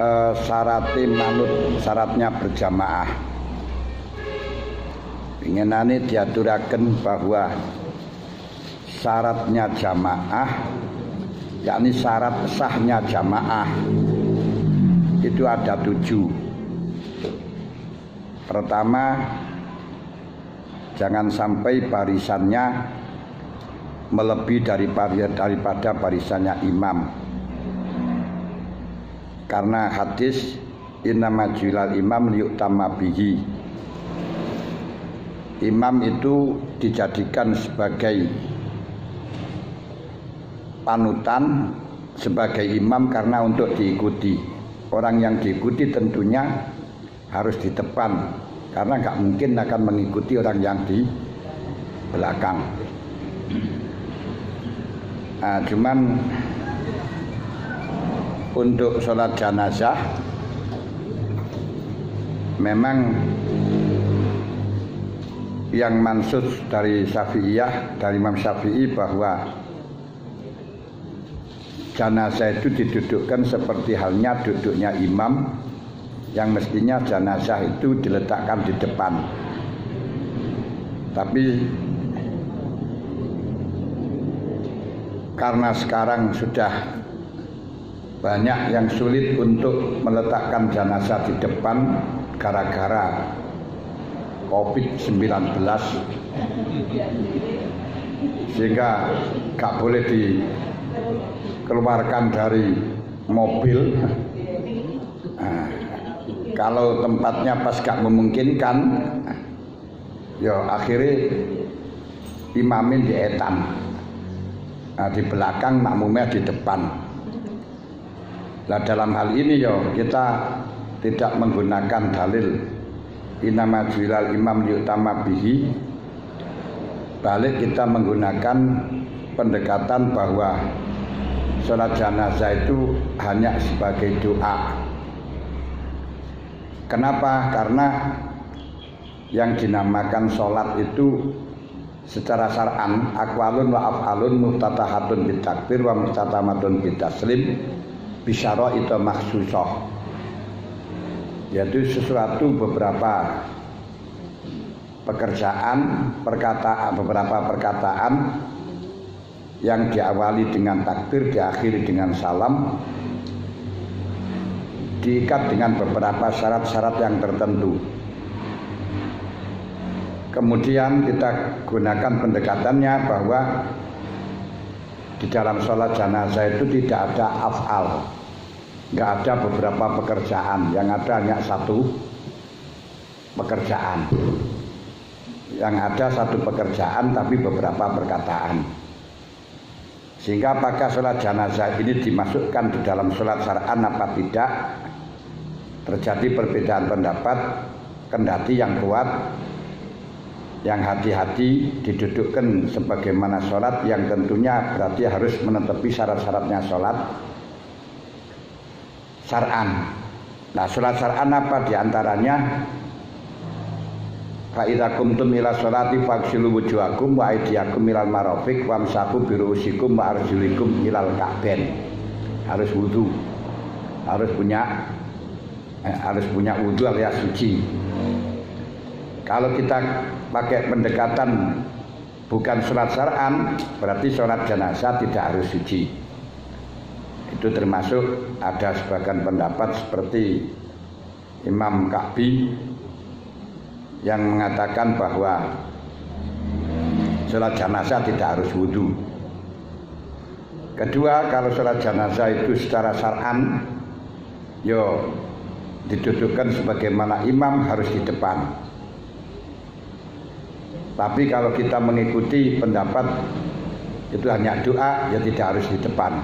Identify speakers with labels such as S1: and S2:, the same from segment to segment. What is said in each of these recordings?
S1: eh, syaratnya manut syaratnya berjamaah. Inginane diaturakan bahwa syaratnya jamaah yakni syarat sahnya jamaah itu ada tujuh. Pertama jangan sampai barisannya melebihi daripada daripada barisannya imam karena hadis innama julal imam liyutama bihi imam itu dijadikan sebagai panutan sebagai imam karena untuk diikuti orang yang diikuti tentunya harus di depan karena nggak mungkin akan mengikuti orang yang di belakang. Nah, cuman untuk sholat jenazah memang yang mansud dari Syafi'iyah dari Imam Syafi'i bahwa jenazah itu didudukkan seperti halnya duduknya imam yang mestinya jenazah itu diletakkan di depan. Tapi karena sekarang sudah banyak yang sulit untuk meletakkan jenazah di depan gara-gara COVID-19 sehingga gak boleh dikeluarkan dari mobil. Nah, kalau tempatnya pas gak memungkinkan ya akhirnya imamin di etan. Nah, di belakang makmumnya di depan nah dalam hal ini ya kita tidak menggunakan dalil. Inama julal imam yutama bihi. Balik kita menggunakan pendekatan bahwa sholat jenazah itu hanya sebagai doa. Kenapa? Karena yang dinamakan sholat itu secara syar'an akwalun wa af'alun muftatahatun bitakbir wa muftatamatun bitaslim bisyara itu maksusoh yaitu sesuatu beberapa pekerjaan perkataan beberapa perkataan yang diawali dengan takbir diakhiri dengan salam diikat dengan beberapa syarat-syarat yang tertentu. Kemudian kita gunakan pendekatannya bahwa di dalam sholat jenazah itu tidak ada af'al. Nggak ada beberapa pekerjaan. Yang ada hanya satu pekerjaan. Yang ada satu pekerjaan tapi beberapa perkataan. Sehingga apakah sholat jenazah ini dimasukkan di dalam sholat syar'an apa tidak terjadi perbedaan pendapat kendati yang kuat yang hati-hati didudukkan sebagaimana sholat yang tentunya berarti harus menetepi syarat-syaratnya sholat syar'an. Nah sholat syar'an apa di antaranya? Fa'idha kumtum ila sholati faksilu wujuhakum wa aidiyakum ilal marofik wamsaku biruusikum wa arjulikum ilal ka'ben harus wudhu harus punya eh, harus punya wudhu alias suci kalau kita pakai pendekatan bukan sholat syar'an berarti sholat jenazah tidak harus suci itu termasuk ada sebagian pendapat seperti Imam Ka'bi yang mengatakan bahwa sholat jenazah tidak harus wudhu kedua kalau sholat jenazah itu secara syar'an yo didudukkan sebagaimana imam harus di depan. Tapi kalau kita mengikuti pendapat itu hanya doa ya tidak harus di depan.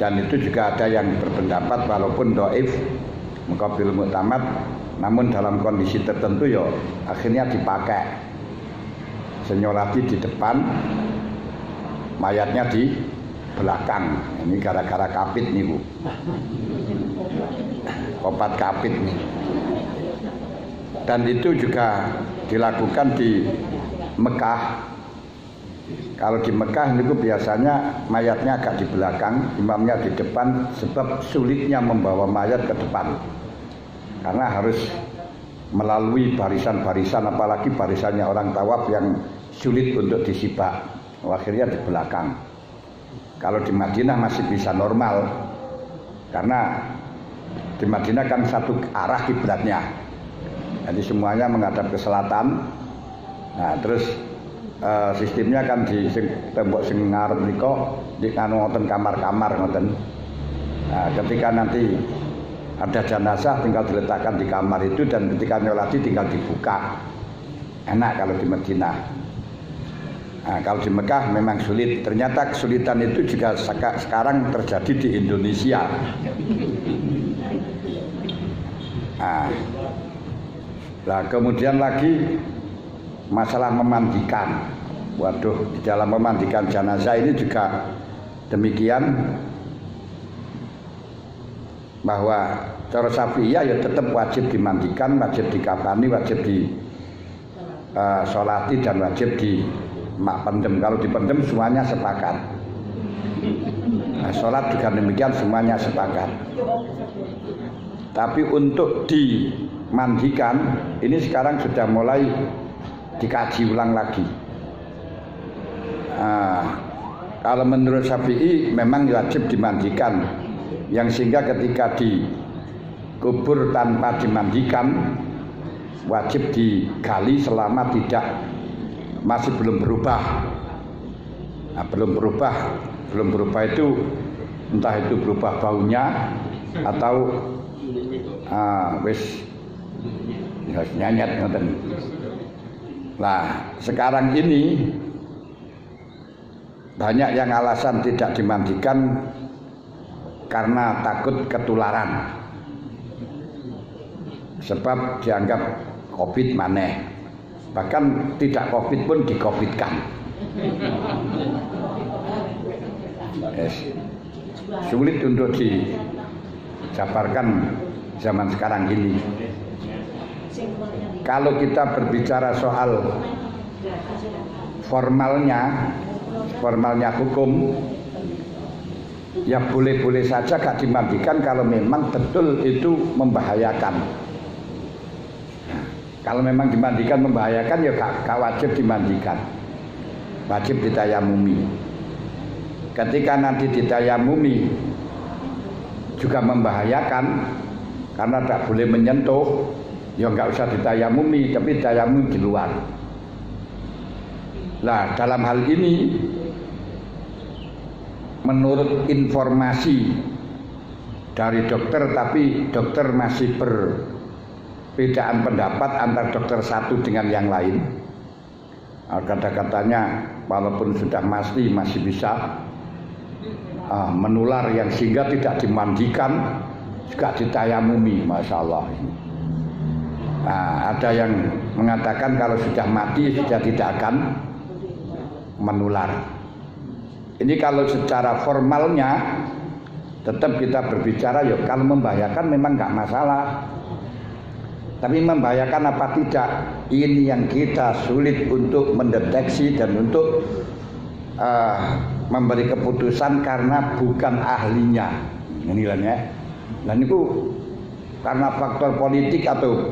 S1: Dan itu juga ada yang berpendapat walaupun doif mukabil muktamad namun dalam kondisi tertentu ya akhirnya dipakai senyolati di depan mayatnya di belakang ini gara-gara kapit nih bu obat kapit nih. Dan itu juga dilakukan di Mekah Kalau di Mekah itu biasanya mayatnya agak di belakang, imamnya di depan sebab sulitnya membawa mayat ke depan. Karena harus melalui barisan-barisan apalagi barisannya orang tawaf yang sulit untuk disibak. Akhirnya di belakang. Kalau di Madinah masih bisa normal. Karena di Madinah kan satu arah kiblatnya. Jadi semuanya menghadap ke selatan. Nah, terus uh, sistemnya kan di sing, tembok sing niko di kanu ngoten kamar-kamar ngoten. Nah, ketika nanti ada jenazah tinggal diletakkan di kamar itu dan ketika nyolati tinggal dibuka. Enak kalau di Madinah. Nah, kalau di Mekah memang sulit. Ternyata kesulitan itu juga sekarang terjadi di Indonesia. Nah, nah kemudian lagi masalah memandikan. Waduh, di dalam memandikan jenazah ini juga demikian bahwa cara Syafi'iyah ya tetap wajib dimandikan, wajib dikafani, wajib di uh, sholati dan wajib di mak pendem. Kalau dipendem semuanya sepakat. Nah, sholat juga demikian semuanya sepakat. Tapi untuk dimandikan ini sekarang sudah mulai dikaji ulang lagi. Nah, kalau menurut Syafi'i memang wajib dimandikan, yang sehingga ketika dikubur tanpa dimandikan wajib digali selama tidak masih belum berubah. Nah, belum berubah, belum berubah itu entah itu berubah baunya atau ah, wis nyanyat ngoten. Nah, sekarang ini banyak yang alasan tidak dimandikan karena takut ketularan. Sebab dianggap Covid maneh. Bahkan tidak Covid pun di Covidkan. Yes. Sulit untuk dijabarkan zaman sekarang ini. Kalau kita berbicara soal formalnya, formalnya hukum, ya boleh-boleh saja gak dimandikan kalau memang betul itu membahayakan. Nah, kalau memang dimandikan membahayakan ya gak, gak wajib dimandikan. Wajib ditayamumi. Ketika nanti ditayamumi juga membahayakan karena tidak boleh menyentuh ya nggak usah ditayamumi tapi tayamum di luar. Nah dalam hal ini menurut informasi dari dokter tapi dokter masih berbedaan pendapat antar dokter satu dengan yang lain. Nah, kata-katanya walaupun sudah pasti masih bisa uh, menular yang sehingga tidak dimandikan juga ditayamumi masya Allah. ini Nah, ada yang mengatakan kalau sudah mati sudah tidak akan menular. Ini kalau secara formalnya tetap kita berbicara ya kalau membahayakan memang nggak masalah. Tapi membahayakan apa tidak? Ini yang kita sulit untuk mendeteksi dan untuk uh, memberi keputusan karena bukan ahlinya. Ini ya. Dan itu karena faktor politik atau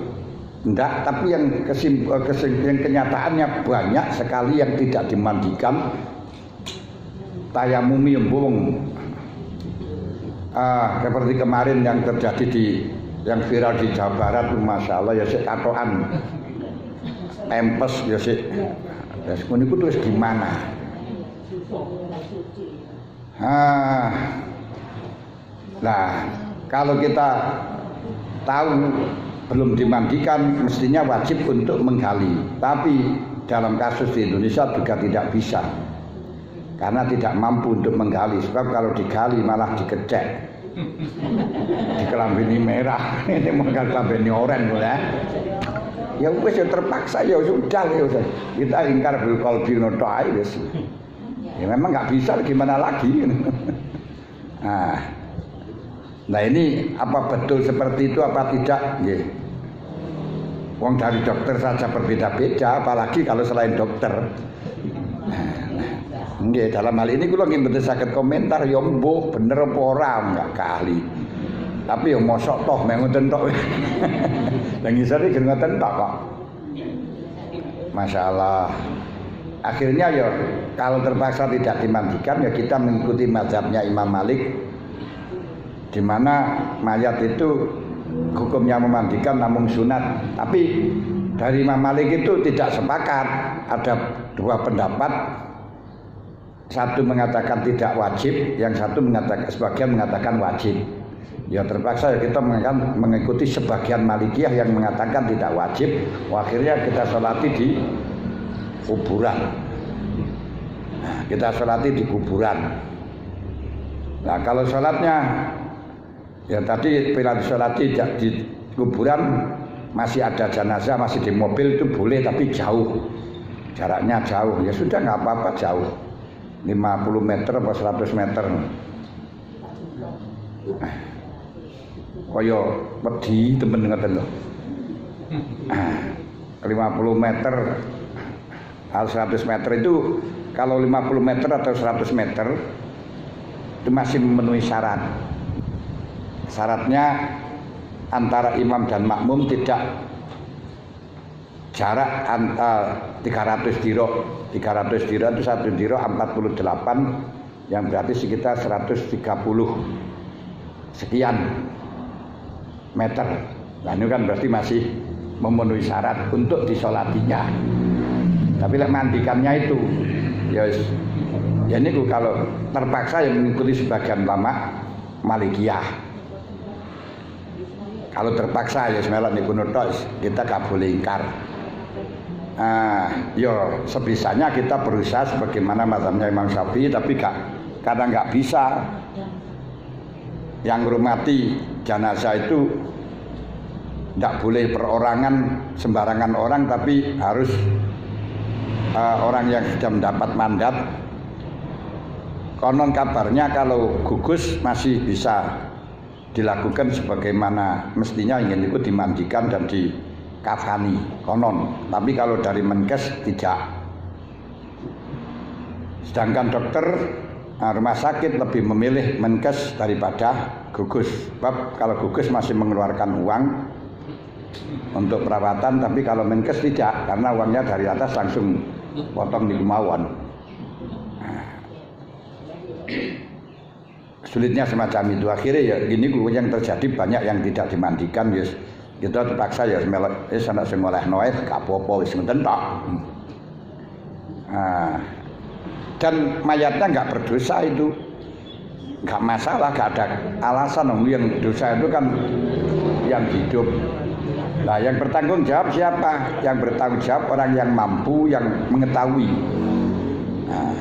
S1: Enggak, tapi yang, eh, yang kenyataannya banyak sekali yang tidak dimandikan. Tayamumi embung ah, seperti kemarin yang terjadi di yang viral di Jawa Barat Masya Allah ya sih katoan empes ya sih ya itu terus gimana ah, nah kalau kita tahu belum dimandikan mestinya wajib untuk menggali. Tapi dalam kasus di Indonesia juga tidak bisa. Karena tidak mampu untuk menggali sebab kalau digali malah dikecek. Dikelambini merah, ini menggali kelambini oranye ya. Ya wis ya terpaksa ya sudah ya sudah. Kita ingkar bil qalbi ngono Ya memang nggak bisa gimana lagi. nah, Nah ini apa betul seperti itu apa tidak? Yeah. Wong dari dokter saja berbeda-beda, apalagi kalau selain dokter. Nah. Nggih, dalam hal ini kula nggih mboten saged komentar ya mbuh bener apa ora enggak kali. Tapi ya mosok toh mek ngoten tok. Lah ngisor iki ngoten tok kok. Masya Allah. Akhirnya ya kalau terpaksa tidak dimandikan ya kita mengikuti mazhabnya Imam Malik di mana mayat itu hukumnya memandikan namun sunat. Tapi dari Imam Malik itu tidak sepakat. Ada dua pendapat satu mengatakan tidak wajib, yang satu mengatakan sebagian mengatakan wajib. Ya terpaksa kita mengikuti sebagian Malikiyah yang mengatakan tidak wajib. Akhirnya kita sholati di kuburan. Nah, kita sholati di kuburan. Nah kalau sholatnya ya tadi bila sholati di kuburan masih ada jenazah masih di mobil itu boleh tapi jauh. Jaraknya jauh. Ya sudah nggak apa-apa jauh. 50 meter atau 100 meter. Kaya wedi temen ngoten lho. 50 meter. Atau 100 meter itu kalau 50 meter atau 100 meter itu masih memenuhi syarat syaratnya antara imam dan makmum tidak jarak antara 300 diro 300 diro itu satu diro 48 yang berarti sekitar 130 sekian meter. Nah ini kan berarti masih memenuhi syarat untuk disolatinya. Tapi lek mandikannya itu ya ya ini kalau terpaksa yang mengikuti sebagian lama Malikiyah kalau terpaksa ya semelan niku kita gak boleh ingkar Nah, yo sebisanya kita berusaha sebagaimana mazhabnya Imam Syafi'i tapi gak, kadang nggak bisa. Yang rumati jenazah itu tidak boleh perorangan sembarangan orang tapi harus uh, orang yang sudah mendapat mandat. Konon kabarnya kalau gugus masih bisa dilakukan sebagaimana mestinya ingin itu dimandikan dan di kafani konon. Tapi kalau dari menkes tidak. Sedangkan dokter nah, rumah sakit lebih memilih menkes daripada gugus. Sebab kalau gugus masih mengeluarkan uang untuk perawatan tapi kalau menkes tidak karena uangnya dari atas langsung potong di kemauan. Nah. Sulitnya semacam itu. Akhirnya ya gini yang terjadi banyak yang tidak dimandikan yes kita terpaksa ya semelok wis ana sing olehno ae gak wis. Nah, dan mayatnya nggak berdosa itu. Nggak masalah nggak ada alasan yang dosa itu kan yang hidup. Nah yang bertanggung jawab siapa? Yang bertanggung jawab orang yang mampu yang mengetahui. Nah,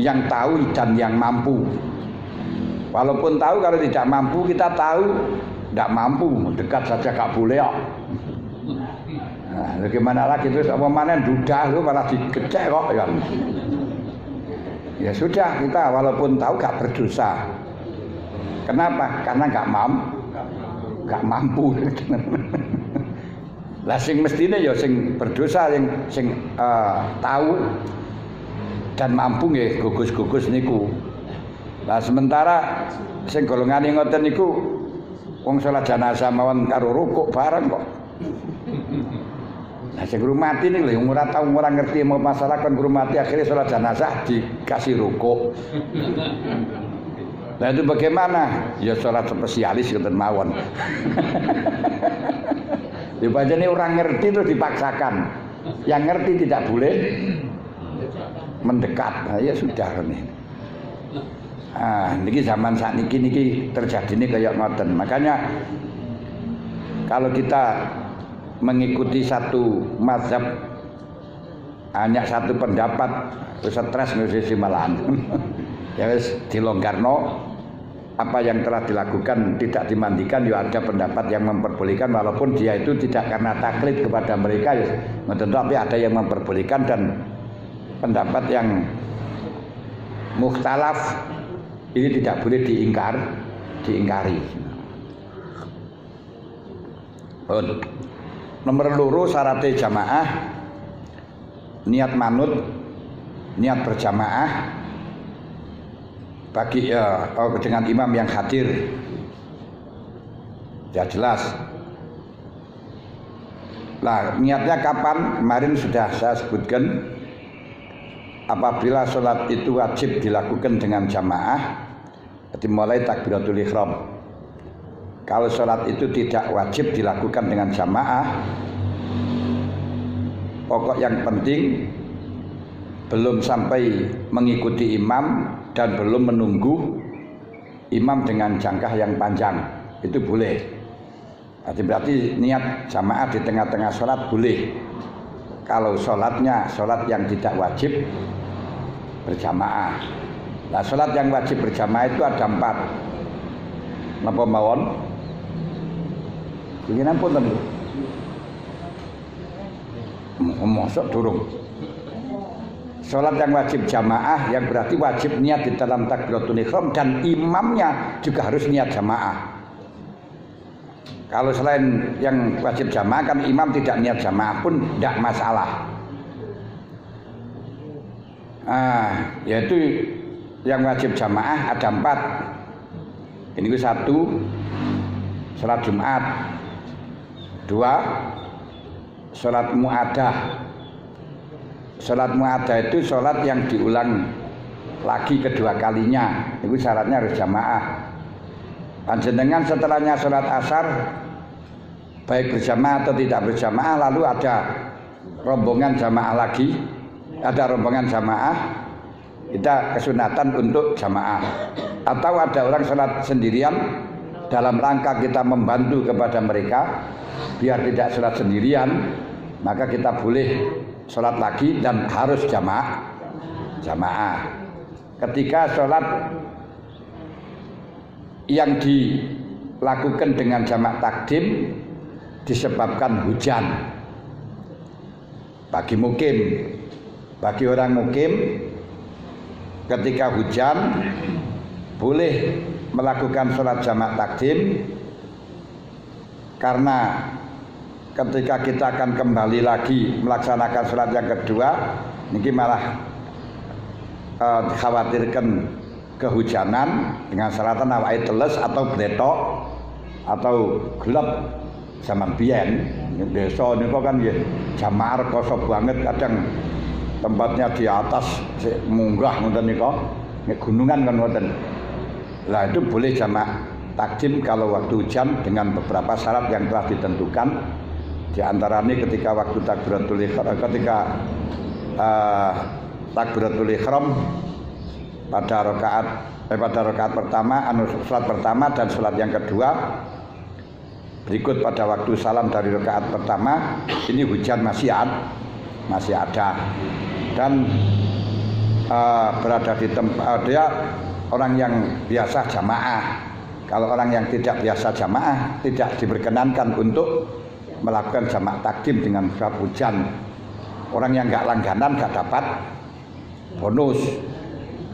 S1: yang tahu dan yang mampu walaupun tahu kalau tidak mampu kita tahu tidak mampu dekat saja gak boleh kok. Nah, bagaimana lagi terus apa mana duda lu malah dikecek kok ya. Ya sudah kita walaupun tahu gak berdosa. Kenapa? Karena gak mampu. Gak mampu. Lah sing mestine ya sing berdosa sing sing uh, tahu dan mampu nggih gugus-gugus niku. Lah sementara sing golongane ngoten niku Wong salat jenazah mawon karo rukuk bareng kok. Nah, sing mati nih lho ora tau ora ngerti mau masalah kan mati akhirnya salat jenazah dikasih rukuk. Nah itu bagaimana? Ya sholat spesialis ngoten mawon. Dibaca ini orang ngerti itu dipaksakan. Yang ngerti tidak boleh mendekat. Nah, ya sudah nih. Ah, niki zaman saat niki niki terjadi ini kayak ngoten. Makanya kalau kita mengikuti satu mazhab hanya satu pendapat stres musisi malahan. ya wis dilonggarno apa yang telah dilakukan tidak dimandikan ya ada pendapat yang memperbolehkan walaupun dia itu tidak karena taklid kepada mereka ya tapi ada yang memperbolehkan dan pendapat yang mukhtalaf ini tidak boleh diingkar, diingkari. Nomor loro syaratnya jamaah niat manut niat berjamaah bagi ya, oh, dengan imam yang hadir ya jelas Nah, niatnya kapan? Kemarin sudah saya sebutkan apabila sholat itu wajib dilakukan dengan jamaah dimulai takbiratul ihram. Kalau sholat itu tidak wajib dilakukan dengan jamaah pokok yang penting belum sampai mengikuti imam dan belum menunggu imam dengan jangkah yang panjang itu boleh. Berarti niat jamaah di tengah-tengah sholat boleh kalau sholatnya sholat yang tidak wajib berjamaah. Nah sholat yang wajib berjamaah itu ada empat. Napa mawon? Begini pun tentu. Mosok durung. Sholat yang wajib jamaah yang berarti wajib niat di dalam takbiratul ihram dan imamnya juga harus niat jamaah. Kalau selain yang wajib jamaah kan imam tidak niat jamaah pun tidak masalah. Ah, yaitu yang wajib jamaah ada empat. Ini satu, sholat Jumat. Dua, sholat muadah. Sholat muadah itu sholat yang diulang lagi kedua kalinya. Itu syaratnya harus jamaah. Panjenengan setelahnya sholat asar baik berjamaah atau tidak berjamaah lalu ada rombongan jamaah lagi ada rombongan jamaah kita kesunatan untuk jamaah. Atau ada orang sholat sendirian dalam rangka kita membantu kepada mereka biar tidak sholat sendirian maka kita boleh sholat lagi dan harus jamaah jamaah. Ketika sholat yang dilakukan dengan jamak takdim disebabkan hujan. Bagi mukim bagi orang mukim ketika hujan boleh melakukan sholat jamak takdim karena ketika kita akan kembali lagi melaksanakan sholat yang kedua ini malah uh, dikhawatirkan kehujanan dengan syaratan awake teles atau bletok atau gelap zaman biyen desa niku kan nggih jamar koso banget kadang tempatnya di atas munggah ngoten nek gunungan kan ngoten. Lah itu boleh jamak takdim kalau waktu hujan dengan beberapa syarat yang telah ditentukan. Di antara ini ketika waktu takbiratul ihram ketika uh, takbiratul ihram pada rakaat eh, pada rakaat pertama anu salat pertama dan salat yang kedua berikut pada waktu salam dari rakaat pertama ini hujan masih ada masih ada dan uh, berada di tempat uh, dia orang yang biasa jamaah. Kalau orang yang tidak biasa jamaah tidak diperkenankan untuk melakukan jamaah takdim dengan sebab hujan. Orang yang nggak langganan nggak dapat bonus.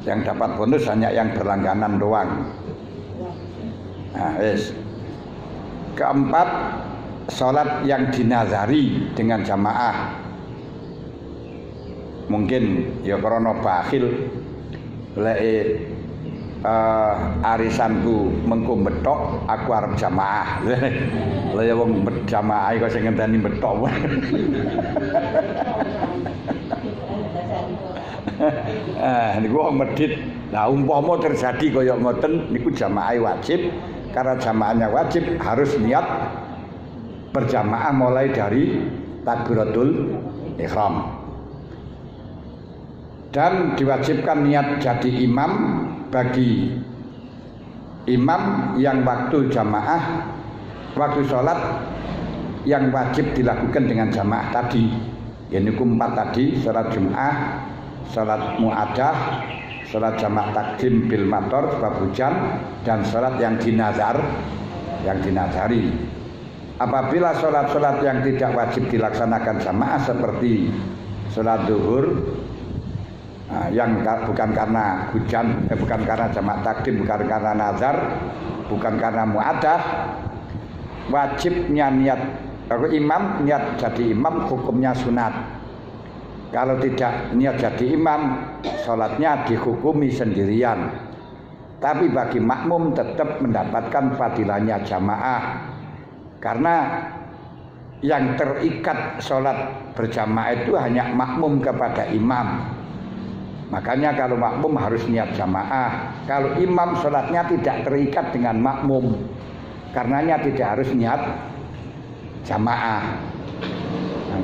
S1: Yang dapat bonus hanya yang berlangganan doang. Nah, yes. Keempat, sholat yang dinazari dengan jamaah. Mungkin ya karena bakhil. Lek uh, arisanku mengko betok aku arep jamaah. Lha ya wong jamaah kok sing ngenteni betok ah niku wong medit nah umpama terjadi kaya ngoten niku jamaah wajib karena jamaahnya wajib harus niat berjamaah mulai dari takbiratul ihram. Dan diwajibkan niat jadi imam bagi imam yang waktu jamaah waktu sholat yang wajib dilakukan dengan jamaah tadi. Ini empat tadi sholat jum'ah sholat mu'adah sholat jamaah takdim bil mator sebab hujan dan sholat yang dinazar yang dinazari apabila sholat-sholat yang tidak wajib dilaksanakan jamaah seperti sholat duhur Nah, yang bukan karena hujan, eh, bukan karena jamak takdim, bukan karena nazar, bukan karena muadah, wajibnya niat kalau imam niat jadi imam hukumnya sunat. Kalau tidak niat jadi imam sholatnya dihukumi sendirian. Tapi bagi makmum tetap mendapatkan fadilahnya jamaah. Karena yang terikat sholat berjamaah itu hanya makmum kepada imam. Makanya kalau makmum harus niat jamaah. Kalau imam sholatnya tidak terikat dengan makmum karenanya tidak harus niat jamaah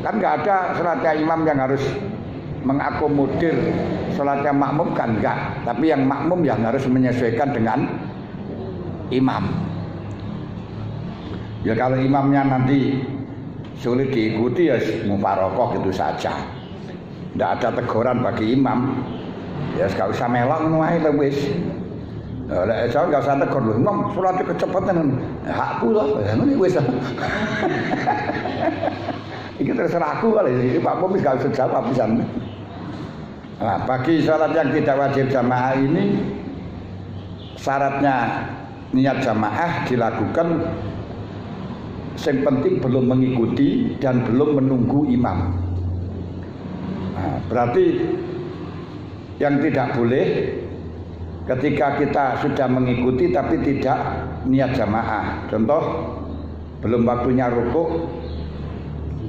S1: kan nggak ada sholatnya imam yang harus mengakomodir sholatnya makmum kan enggak tapi yang makmum yang harus menyesuaikan dengan imam. Ya kalau imamnya nanti sulit diikuti ya mufarokoh gitu saja. Tidak ada teguran bagi imam. Ya gak usah melok ngono ae wis. Lek saya enggak usah tegur lho, Imam salatnya kecepatan. Hakku loh, ya ngene wis. Iki terserah aku kali, Pak Pomis gak usah jawab pisan. Nah, bagi sholat yang tidak wajib jamaah ini syaratnya niat jamaah dilakukan yang penting belum mengikuti dan belum menunggu imam. Nah, berarti yang tidak boleh ketika kita sudah mengikuti tapi tidak niat jamaah. Contoh belum waktunya rukuk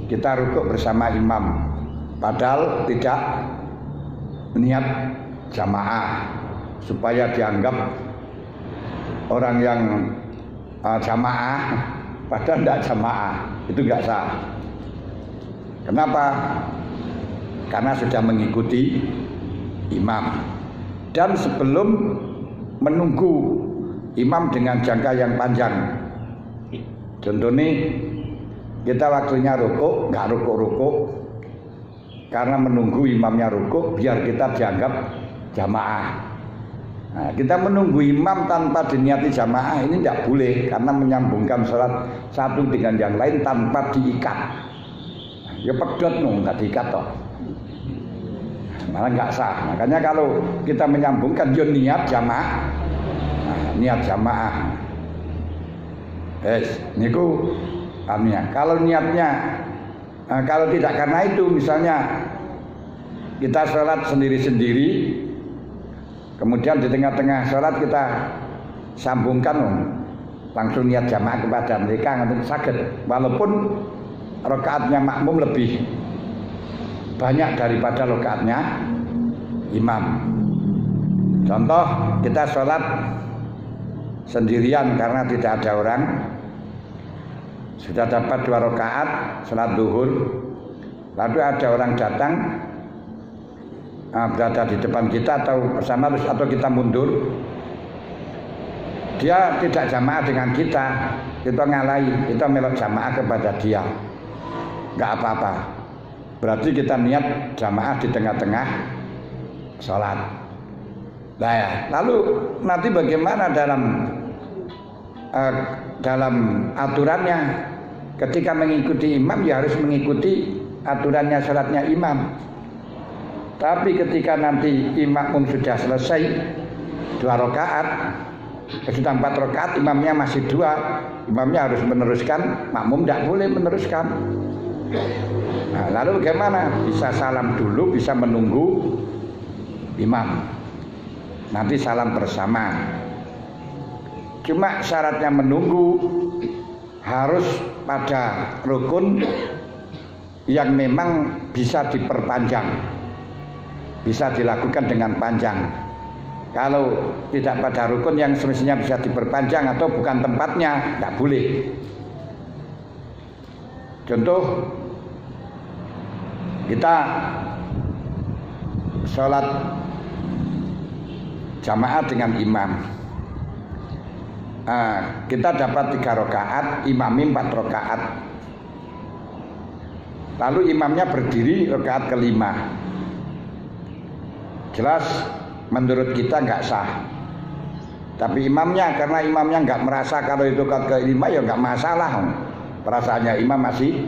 S1: kita rukuk bersama imam padahal tidak niat jamaah supaya dianggap orang yang uh, jamaah padahal tidak jamaah itu nggak sah. Kenapa? Karena sudah mengikuti imam dan sebelum menunggu imam dengan jangka yang panjang. Contohnya kita waktunya rukuk nggak rukuk-rukuk karena menunggu imamnya rukuk biar kita dianggap jamaah. Nah, kita menunggu imam tanpa diniati jamaah ini tidak boleh karena menyambungkan sholat satu dengan yang lain tanpa diikat. Ya pedot nung nggak diikat toh. Malah nggak sah. Makanya kalau kita menyambungkan yo ya niat jamaah, nah, niat jamaah. Yes, niku artinya. Kalau niatnya Nah, kalau tidak karena itu misalnya kita sholat sendiri-sendiri, kemudian di tengah-tengah sholat kita sambungkan langsung niat jamaah kepada mereka nanti sakit, walaupun rokaatnya makmum lebih banyak daripada rokaatnya imam. Contoh kita sholat sendirian karena tidak ada orang sudah dapat dua rakaat sholat duhur. Lalu ada orang datang uh, berada di depan kita atau bersama atau kita mundur. Dia tidak jamaah dengan kita kita ngalai kita melok jamaah kepada dia. Nggak apa-apa. Berarti kita niat jamaah di tengah-tengah sholat. Nah ya lalu nanti bagaimana dalam uh, dalam aturannya. Ketika mengikuti imam ya harus mengikuti aturannya sholatnya imam. Tapi ketika nanti imam sudah selesai dua rakaat sudah empat rakaat imamnya masih dua imamnya harus meneruskan. Makmum tidak boleh meneruskan. Nah, lalu bagaimana? Bisa salam dulu bisa menunggu imam. Nanti salam bersama Cuma syaratnya menunggu harus pada rukun yang memang bisa diperpanjang. Bisa dilakukan dengan panjang. Kalau tidak pada rukun yang semestinya bisa diperpanjang atau bukan tempatnya, tidak boleh. Contoh kita sholat jamaah dengan imam Nah, kita dapat tiga rakaat, imami empat rakaat. Lalu imamnya berdiri rakaat kelima. Jelas menurut kita nggak sah. Tapi imamnya karena imamnya nggak merasa kalau itu rakaat kelima ya nggak masalah. Perasaannya imam masih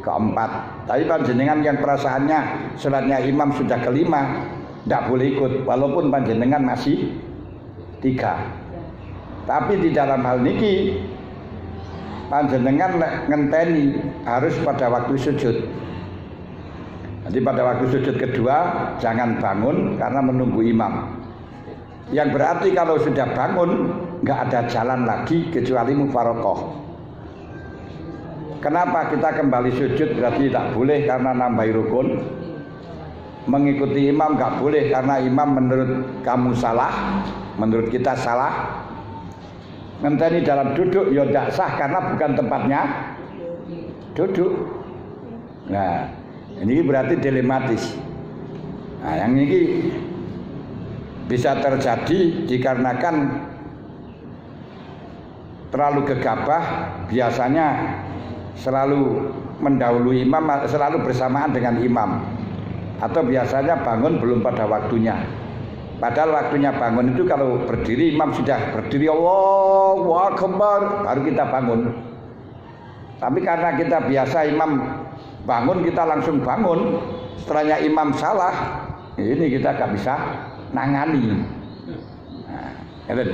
S1: keempat. Tapi panjenengan yang perasaannya sholatnya imam sudah kelima, tidak boleh ikut walaupun panjenengan masih tiga. Tapi di dalam hal niki panjenengan ngenteni harus pada waktu sujud. Jadi pada waktu sujud kedua jangan bangun karena menunggu imam. Yang berarti kalau sudah bangun nggak ada jalan lagi kecuali mufarokoh. Kenapa kita kembali sujud berarti tidak boleh karena nambahi rukun? Mengikuti imam nggak boleh karena imam menurut kamu salah, menurut kita salah. Ngenteni dalam duduk ya tidak sah karena bukan tempatnya duduk. Nah, ini berarti dilematis. Nah, yang ini bisa terjadi dikarenakan terlalu gegabah biasanya selalu mendahului imam selalu bersamaan dengan imam atau biasanya bangun belum pada waktunya padahal waktunya bangun itu kalau berdiri imam sudah berdiri Allahu Akbar baru kita bangun. Tapi karena kita biasa imam bangun kita langsung bangun. Setelahnya imam salah ini kita gak bisa nangani. Nah,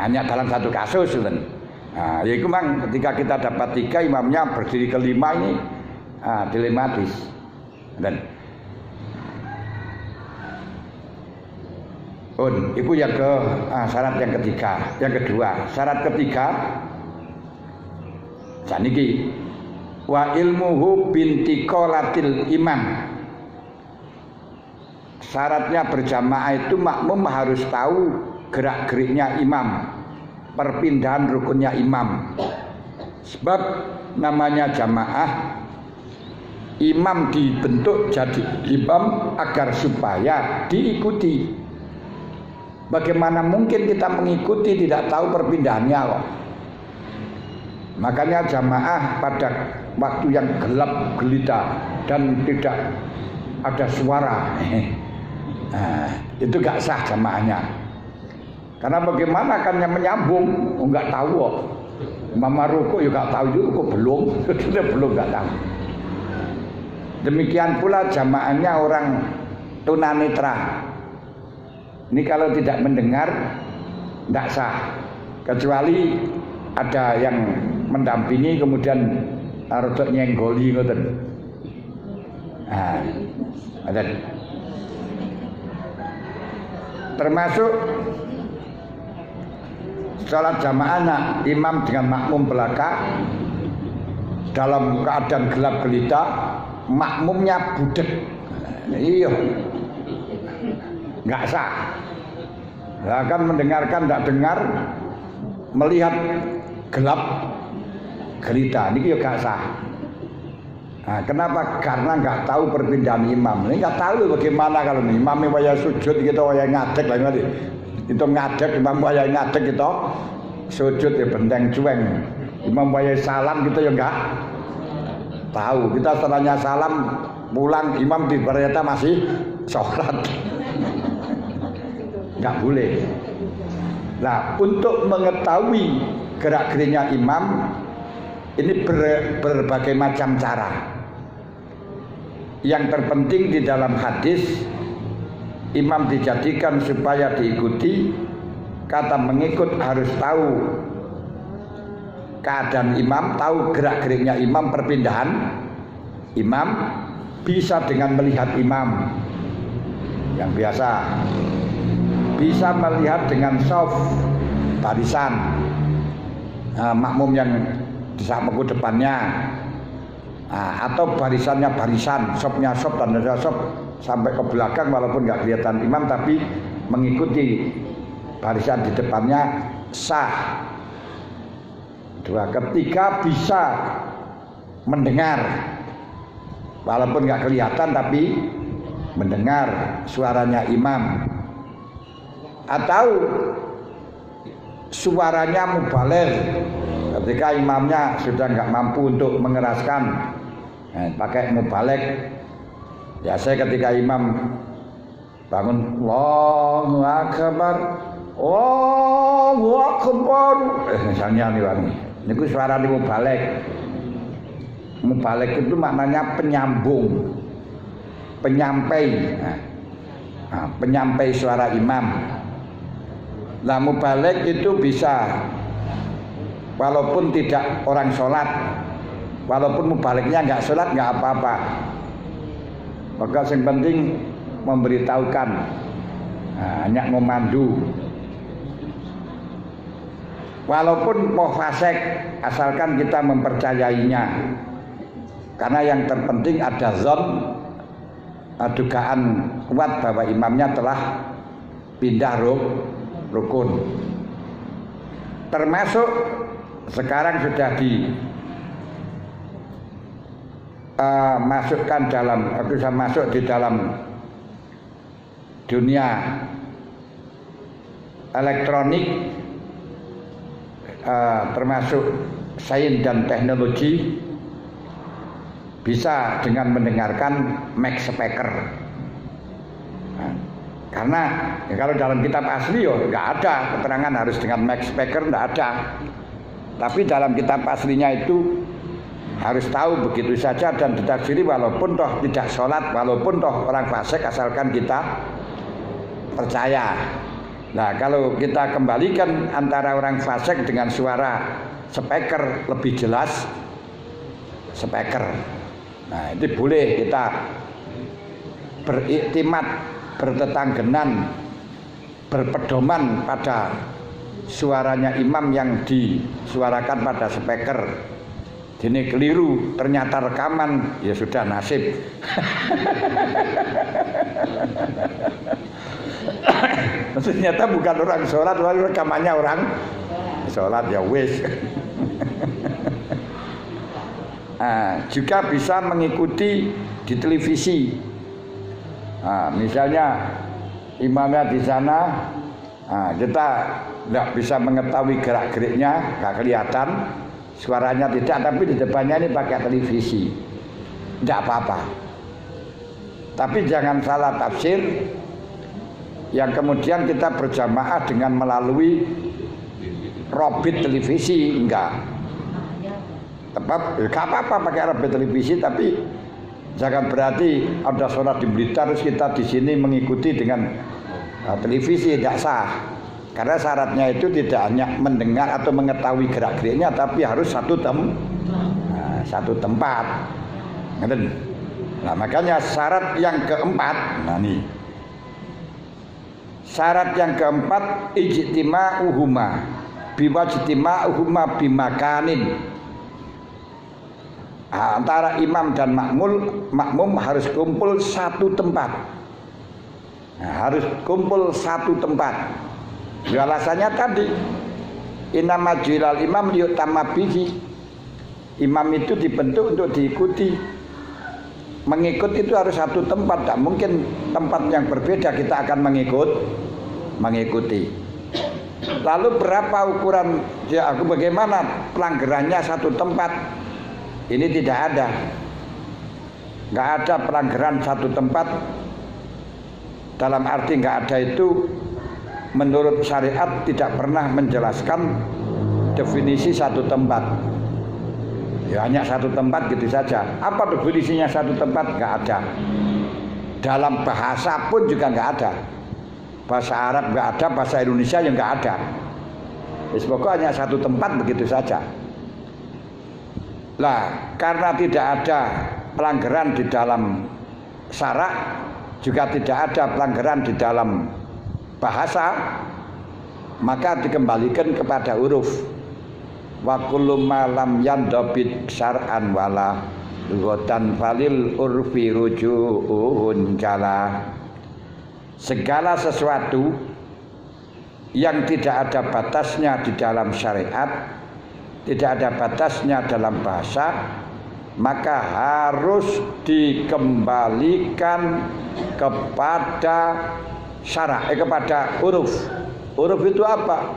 S1: hanya dalam satu kasus. Nah, ya itu memang ketika kita dapat tiga imamnya berdiri kelima ini ah, dilematis. Dan Un, itu yang ke ah, syarat yang ketiga, yang kedua syarat ketiga saniki wa ilmuhu binti kolatil imam syaratnya berjamaah itu makmum harus tahu gerak geriknya imam perpindahan rukunnya imam. Sebab namanya jamaah imam dibentuk jadi imam agar supaya diikuti. Bagaimana mungkin kita mengikuti tidak tahu perpindahannya kok. Makanya jamaah pada waktu yang gelap gelita dan tidak ada suara. Nah, itu gak sah jamaahnya. Karena bagaimana kan yang menyambung, enggak oh, tahu kok. Mama ruko juga tahu juga kok belum, belum enggak tahu. Demikian pula jamaahnya orang tunanetra. Ini kalau tidak mendengar tidak sah. Kecuali ada yang mendampingi kemudian harus nyenggoli ngoten. Nah, ada termasuk Sholat jamaah imam dengan makmum belakang dalam keadaan gelap gelita, makmumnya budek. Iya, nggak sah. Akan mendengarkan tidak dengar, melihat gelap gelita. Ini juga nggak sah. Nah, kenapa? Karena nggak tahu perpindahan imam. Ini nggak tahu bagaimana kalau imamnya waya sujud gitu, waya ngadek lagi itu ngadek Imam Wayai ngadek itu sujud ya benteng cueng Imam Wayai salam gitu ya enggak tahu kita setelahnya salam pulang imam di masih sholat nggak boleh. Nah untuk mengetahui gerak geriknya imam ini ber, berbagai macam cara. Yang terpenting di dalam hadis imam dijadikan supaya diikuti kata mengikut harus tahu keadaan imam tahu gerak geriknya imam perpindahan imam bisa dengan melihat imam. Yang biasa bisa melihat dengan soft barisan. Nah, makmum yang di sampingku depannya. Nah, atau barisannya barisan sopnya sop dan sop sampai ke belakang walaupun nggak kelihatan imam tapi mengikuti barisan di depannya sah. Dua ketiga bisa mendengar walaupun nggak kelihatan tapi mendengar suaranya imam atau suaranya mubalir ketika imamnya sudah nggak mampu untuk mengeraskan nah, pakai mubalik. Ya saya ketika imam bangun Allahu Akbar Allahu Akbar. Eh, misalnya nih wangi ini suara mau balik mau balik itu maknanya penyambung penyampai. Nah, nah, penyampai suara imam nah balik itu bisa. Walaupun tidak orang sholat. Walaupun mubaliknya nggak sholat nggak apa-apa. Maka yang penting memberitahukan. Nah, hanya memandu. Walaupun mau fasek asalkan kita mempercayainya. Karena yang terpenting ada zon dugaan kuat bahwa imamnya telah pindah rukun. Termasuk sekarang sudah di uh, masukkan dalam bisa masuk di dalam dunia elektronik uh, termasuk sains dan teknologi bisa dengan mendengarkan max speaker karena ya kalau dalam kitab asli yo nggak ada. Keterangan harus dengan max speaker nggak ada. Tapi dalam kitab aslinya itu harus tahu begitu saja dan ditafsiri walaupun toh tidak sholat walaupun toh orang fasik asalkan kita percaya. Nah kalau kita kembalikan antara orang fasik dengan suara speaker lebih jelas speaker. Nah itu boleh kita beriktimat bertetanggenan berpedoman pada suaranya imam yang disuarakan pada speaker ini keliru, ternyata rekaman, ya sudah nasib. ternyata bukan orang sholat, lalu rekamannya orang sholat ya wis. nah, juga bisa mengikuti di televisi. Nah, misalnya imamnya di sana, nah, kita tidak bisa mengetahui gerak geriknya, nggak kelihatan Suaranya tidak, tapi di depannya ini pakai televisi. Tidak apa-apa. Tapi jangan salah tafsir yang kemudian kita berjamaah dengan melalui robit televisi enggak tepat enggak apa-apa pakai robit televisi tapi jangan berarti ada sholat di Blitar kita di sini mengikuti dengan uh, televisi tidak sah karena syaratnya itu tidak hanya mendengar atau mengetahui gerak-geriknya tapi harus satu tem nah, satu tempat. Nah, makanya syarat yang keempat, nah nih. Syarat yang keempat ijtima'uhuma biwajtima'uhuma bimakanin. Antara imam dan makmul makmum harus kumpul satu tempat. Nah, harus kumpul satu tempat. Ya alasannya tadi. Inama julal imam liyutama bihi. Imam itu dibentuk untuk diikuti. Mengikut itu harus satu tempat. Tak mungkin tempat yang berbeda kita akan mengikut Mengikuti. Lalu berapa ukuran? Ya aku bagaimana pelanggarannya satu tempat Ini tidak ada Nggak ada pelanggaran satu tempat Dalam arti nggak ada itu menurut syariat tidak pernah menjelaskan definisi satu tempat. Ya hanya satu tempat gitu saja. Apa definisinya satu tempat? Gak ada. Dalam bahasa pun juga nggak ada. Bahasa Arab nggak ada, bahasa Indonesia yang nggak ada. Ya, pokoknya hanya satu tempat begitu saja. Lah, karena tidak ada pelanggaran di dalam syarak, juga tidak ada pelanggaran di dalam bahasa maka dikembalikan kepada huruf. Wa kullu malam yandabit syar'an wala lughatan falil urfi rujuhun jala. Segala sesuatu yang tidak ada batasnya di dalam syariat tidak ada batasnya dalam bahasa maka harus dikembalikan kepada syarah eh, kepada huruf. Huruf itu apa?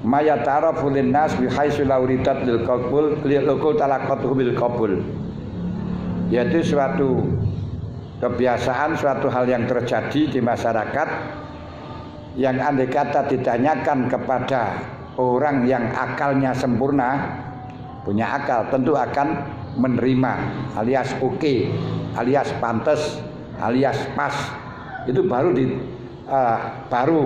S1: Maya tarafu nas bi haitsu lauridat lil qabul lil talaqatuhu bil qabul. Yaitu suatu kebiasaan, suatu hal yang terjadi di masyarakat yang andai kata ditanyakan kepada orang yang akalnya sempurna, punya akal, tentu akan menerima alias oke, okay, alias pantas, alias pas itu baru di uh, baru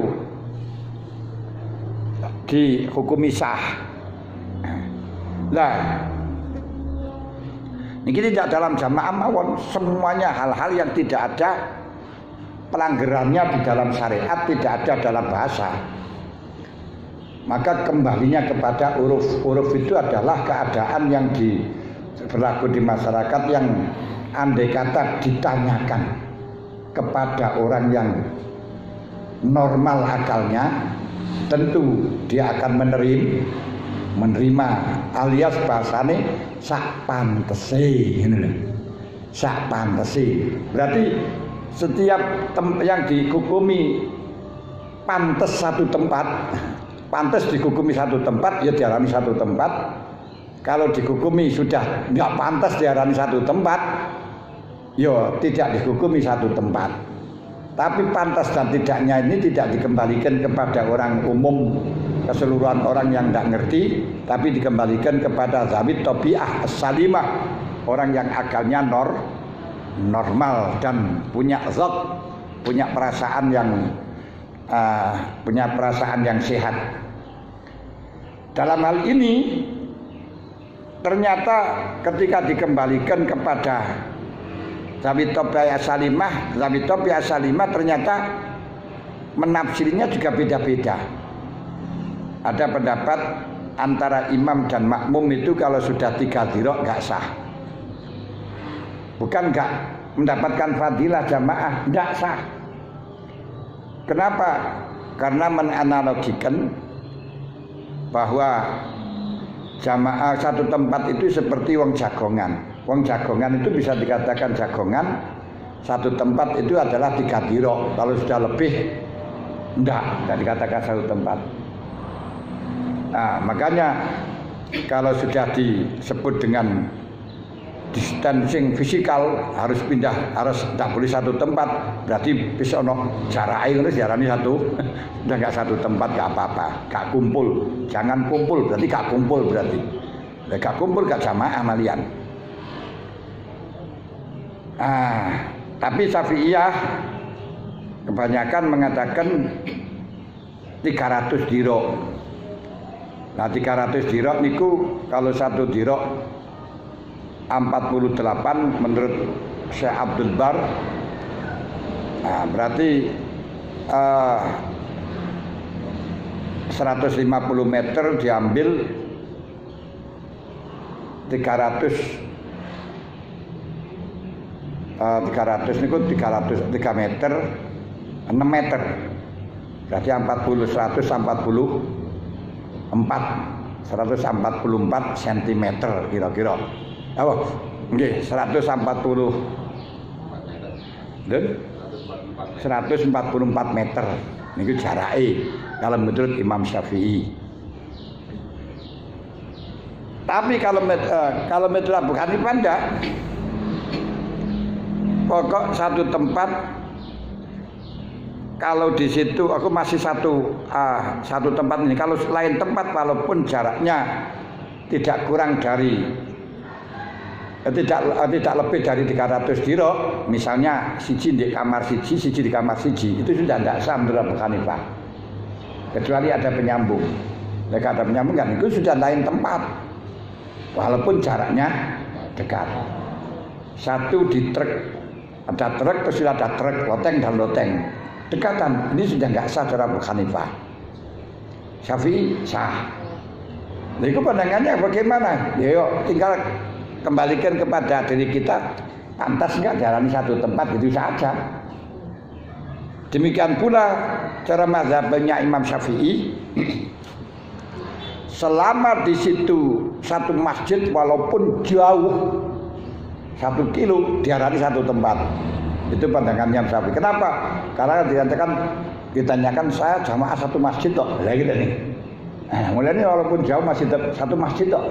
S1: dihukumi sah. Nah, Ini tidak dalam jamaah mawon, semuanya hal-hal yang tidak ada pelanggarannya di dalam syariat, tidak ada dalam bahasa. Maka kembalinya kepada huruf. Huruf itu adalah keadaan yang di, berlaku di masyarakat yang andai kata ditanyakan kepada orang yang normal akalnya, tentu dia akan menerima menerima alias bahasane sak pantese sak pantese berarti setiap yang dihukumi pantes satu tempat pantes dihukumi satu tempat ya diarani satu tempat. Kalau dihukumi sudah nggak pantas diarani satu tempat ya tidak dihukumi satu tempat. Tapi pantas dan tidaknya ini tidak dikembalikan kepada orang umum keseluruhan orang yang tidak ngerti tapi dikembalikan kepada zawid tobiah salimah orang yang akalnya nor normal dan punya zat punya perasaan yang uh, punya perasaan yang sehat dalam hal ini ternyata ketika dikembalikan kepada Zabit Tobia Salimah, Zabit Tobia Salimah ternyata menafsirnya juga beda-beda. Ada pendapat antara imam dan makmum itu kalau sudah tiga dirok gak sah. Bukan gak mendapatkan fadilah jamaah, gak sah. Kenapa? Karena menanalogikan bahwa jamaah satu tempat itu seperti wong jagongan. Wong jagongan itu bisa dikatakan jagongan satu tempat itu adalah tiga biro. Kalau sudah lebih enggak, enggak dikatakan satu tempat. Nah, makanya kalau sudah disebut dengan distancing fisikal harus pindah harus tidak boleh satu tempat. Berarti bisa ono jarak air itu ini satu. Udah nggak satu tempat nggak apa-apa. Gak kumpul. Jangan kumpul berarti gak kumpul berarti. Gak kumpul gak sama amalian. Ah, tapi Syafi'iyah kebanyakan mengatakan 300 dirok. Nah 300 dirok niku kalau satu dirok 48 menurut Syekh Abdul Bar. Nah, berarti uh, eh, 150 meter diambil 300 uh, 300 niku 300 3 meter 6 meter. Berarti 40 144 144 cm kira-kira apa? Nggih 140 dan 144 meter. Niku jarake kalau menurut Imam Syafi'i. Tapi kalau uh, kalau menurut Abu Hanifah pokok satu tempat kalau di situ aku masih satu uh, satu tempat ini. Kalau lain tempat walaupun jaraknya tidak kurang dari tidak uh, tidak lebih dari 300 diro misalnya siji di kamar siji siji di kamar siji. Itu sudah tidak sah menurut Hanifah. Kecuali ada penyambung. Jika ada penyambung kan? Itu sudah lain tempat. Walaupun jaraknya dekat. Satu di truk. Ada truk terus sudah ada truk loteng dan loteng. Dekatan. Ini sudah nggak sah Abu Hanifah. Syafi'i sah. Nah, itu pandangannya bagaimana? Ya yuk tinggal kembalikan kepada diri kita pantas nggak jalan satu tempat itu saja demikian pula cara mazhabnya Imam Syafi'i. Selama di situ satu masjid walaupun jauh satu kilo diarani satu tempat. Itu pandangannya Syafi'i. Kenapa? Karena dikatakan ditanyakan saya jamaah satu masjid toh? Lah gitu nih. Nah, mulai ini walaupun jauh masih satu masjid toh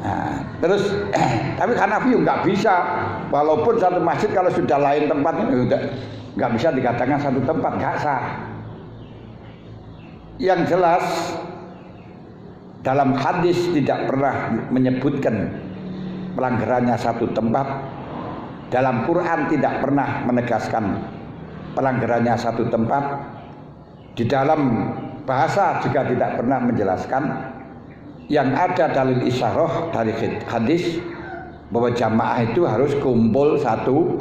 S1: nah, terus tapi karena view nggak bisa. Walaupun satu masjid kalau sudah lain udah nggak bisa dikatakan satu tempat nggak sah. Yang jelas dalam hadis tidak pernah menyebutkan pelanggarannya satu tempat. Dalam Quran tidak pernah menegaskan pelanggarannya satu tempat. Di dalam bahasa juga tidak pernah menjelaskan yang ada dalil isyarah dari hadis bahwa jamaah itu harus kumpul satu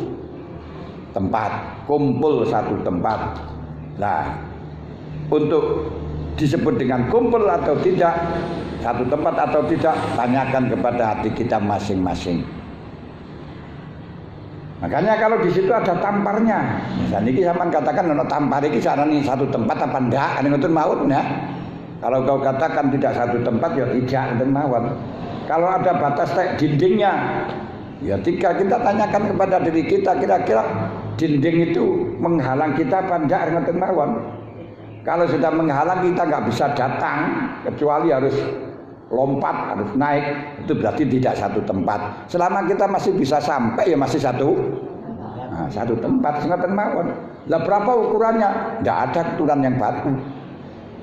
S1: tempat, kumpul satu tempat. Nah, untuk disebut dengan kumpul atau tidak, satu tempat atau tidak, tanyakan kepada hati kita masing-masing. Makanya kalau di situ ada tamparnya, misalnya ini sama katakan nono tampar ini satu tempat apa enggak, kan itu maut ya. Kalau kau katakan tidak satu tempat ya tidak mawon. Kalau ada batas dindingnya, ya tika kita tanyakan kepada diri kita kira-kira dinding itu menghalang kita apa enggak mawon. Kalau sudah menghalang kita nggak bisa datang kecuali harus lompat harus naik itu berarti tidak satu tempat. Selama kita masih bisa sampai ya masih satu nah, satu tempat ngoten mawon. Lah berapa ukurannya? Tidak ada aturan yang baku.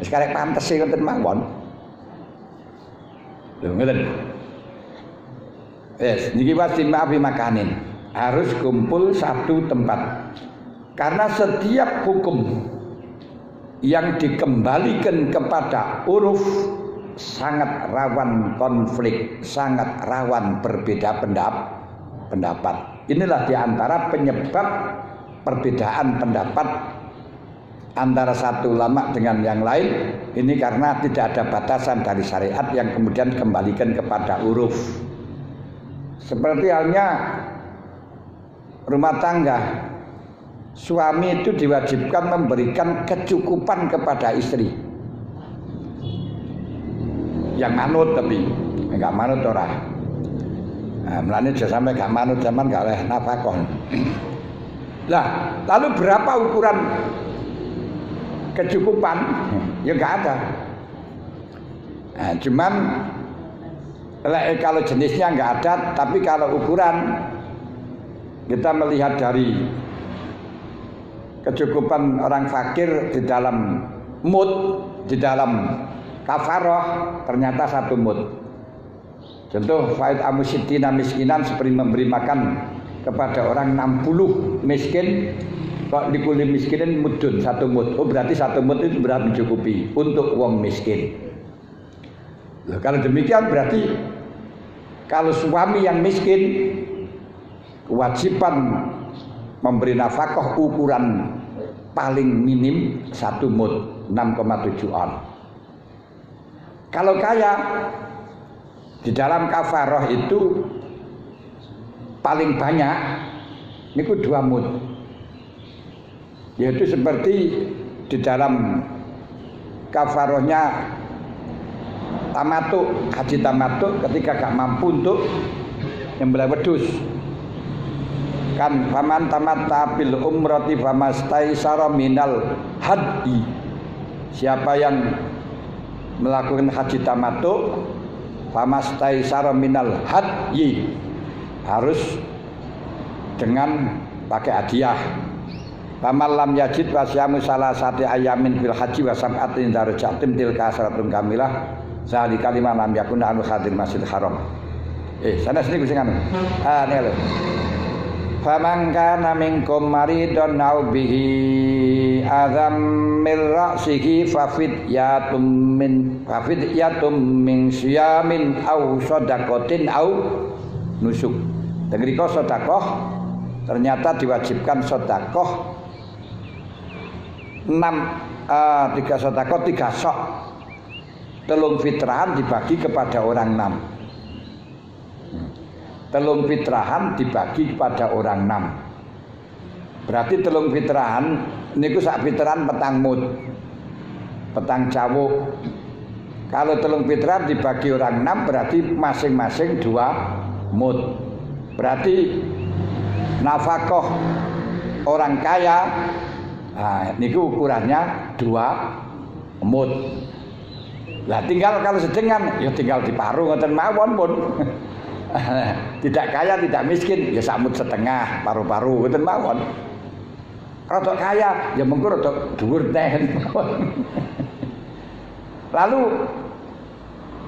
S1: Sekarang pantas sih ngoten mawon. Lho ngoten. Yes, niki maafi makanin. Harus kumpul satu tempat. Karena setiap hukum yang dikembalikan kepada uruf sangat rawan konflik, sangat rawan berbeda pendapat. Inilah di antara penyebab perbedaan pendapat antara satu ulama dengan yang lain. Ini karena tidak ada batasan dari syariat yang kemudian kembalikan kepada uruf. Seperti halnya rumah tangga, suami itu diwajibkan memberikan kecukupan kepada istri yang manut tapi enggak manut ora. Nah, melani sampai gak manut zaman gak oleh nafkah. Lah, lalu berapa ukuran kecukupan? Ya enggak ada. Nah, cuman kalau jenisnya enggak ada, tapi kalau ukuran kita melihat dari kecukupan orang fakir di dalam mood, di dalam kafaroh ternyata satu mut. Contoh faid amusitina miskinan seperti memberi makan kepada orang 60 miskin kok dikuli miskinin mudun satu mut. Oh berarti satu mut itu berat mencukupi untuk uang miskin. Loh, kalau demikian berarti kalau suami yang miskin kewajiban memberi nafkah ukuran paling minim satu mut 6,7 on. Kalau kaya di dalam kafaroh itu paling banyak niku dua mud. Yaitu seperti di dalam kafarohnya tamatu haji tamatu ketika gak mampu untuk nyembelih wedus kan faman tamatta bil umrati famastai minal hadi siapa yang melakukan haji tamattu famastai minal hadyi harus dengan pakai hadiah Paman lam yajid wasyamu salah satu ayamin fil haji wa sab'atin darajatin tilka asratun kamilah. Zalika lima lam yakun anu hadir masjid haram. Eh sana sini kusingan Ah ini lho Faman kana minkum maridun au bihi azam min ra'sihi fafid yatum min fafid yatum min siyamin au sadaqatin au nusuk. Dengriko sedekah ternyata diwajibkan sedekah enam uh, tiga sedekah tiga sok. Telung fitrahan dibagi kepada orang enam. Telung fitrahan dibagi kepada orang enam. Berarti telung fitrahan niku sak fitrahan petang mut petang cawuk. Kalau telung fitrahan dibagi orang enam berarti masing-masing dua mut. Berarti nafkah orang kaya nah, niku ukurannya dua mut. Lah tinggal kalau sedengan ya tinggal diparuh ngoten mawon pun. Tidak kaya tidak miskin ya samut setengah paru-paru ngoten mawon. Rada kaya ya mengko rada dhuwur teh lalu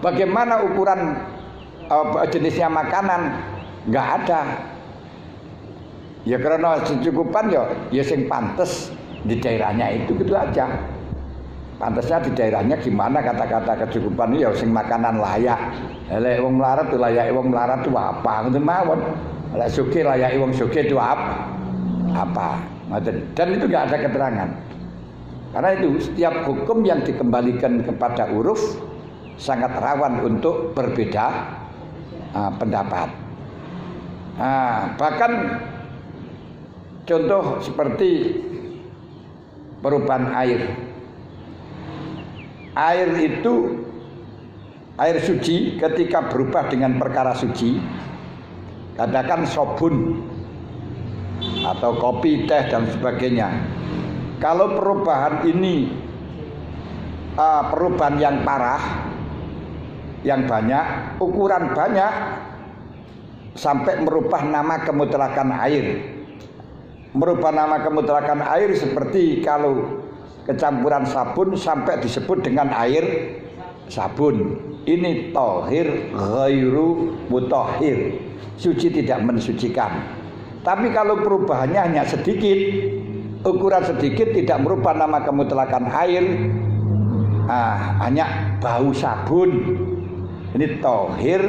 S1: bagaimana ukuran uh, jenisnya makanan? Nggak ada. Ya karena secukupan ya ya sing pantes di daerahnya itu gitu aja Pantasnya di daerahnya gimana kata-kata kecukupan ya sing makanan layak. Lek wong melarat tuh layak wong melarat tuh apa? Ngoten mawon. Lek sugih layak wong sugih itu apa? Apa? Dan itu enggak ada keterangan. Karena itu setiap hukum yang dikembalikan kepada uruf sangat rawan untuk berbeda uh, pendapat. Nah, bahkan contoh seperti perubahan air air itu air suci ketika berubah dengan perkara suci katakan sobun atau kopi, teh dan sebagainya. Kalau perubahan ini uh, perubahan yang parah, yang banyak, ukuran banyak sampai merubah nama kemutlakan air. Merubah nama kemutlakan air seperti kalau kecampuran sabun sampai disebut dengan air sabun. Ini tohir ghairu mutahhir. Suci tidak mensucikan. Tapi kalau perubahannya hanya sedikit, ukuran sedikit tidak merubah nama kemutlakan air, ah, hanya bau sabun. Ini tohir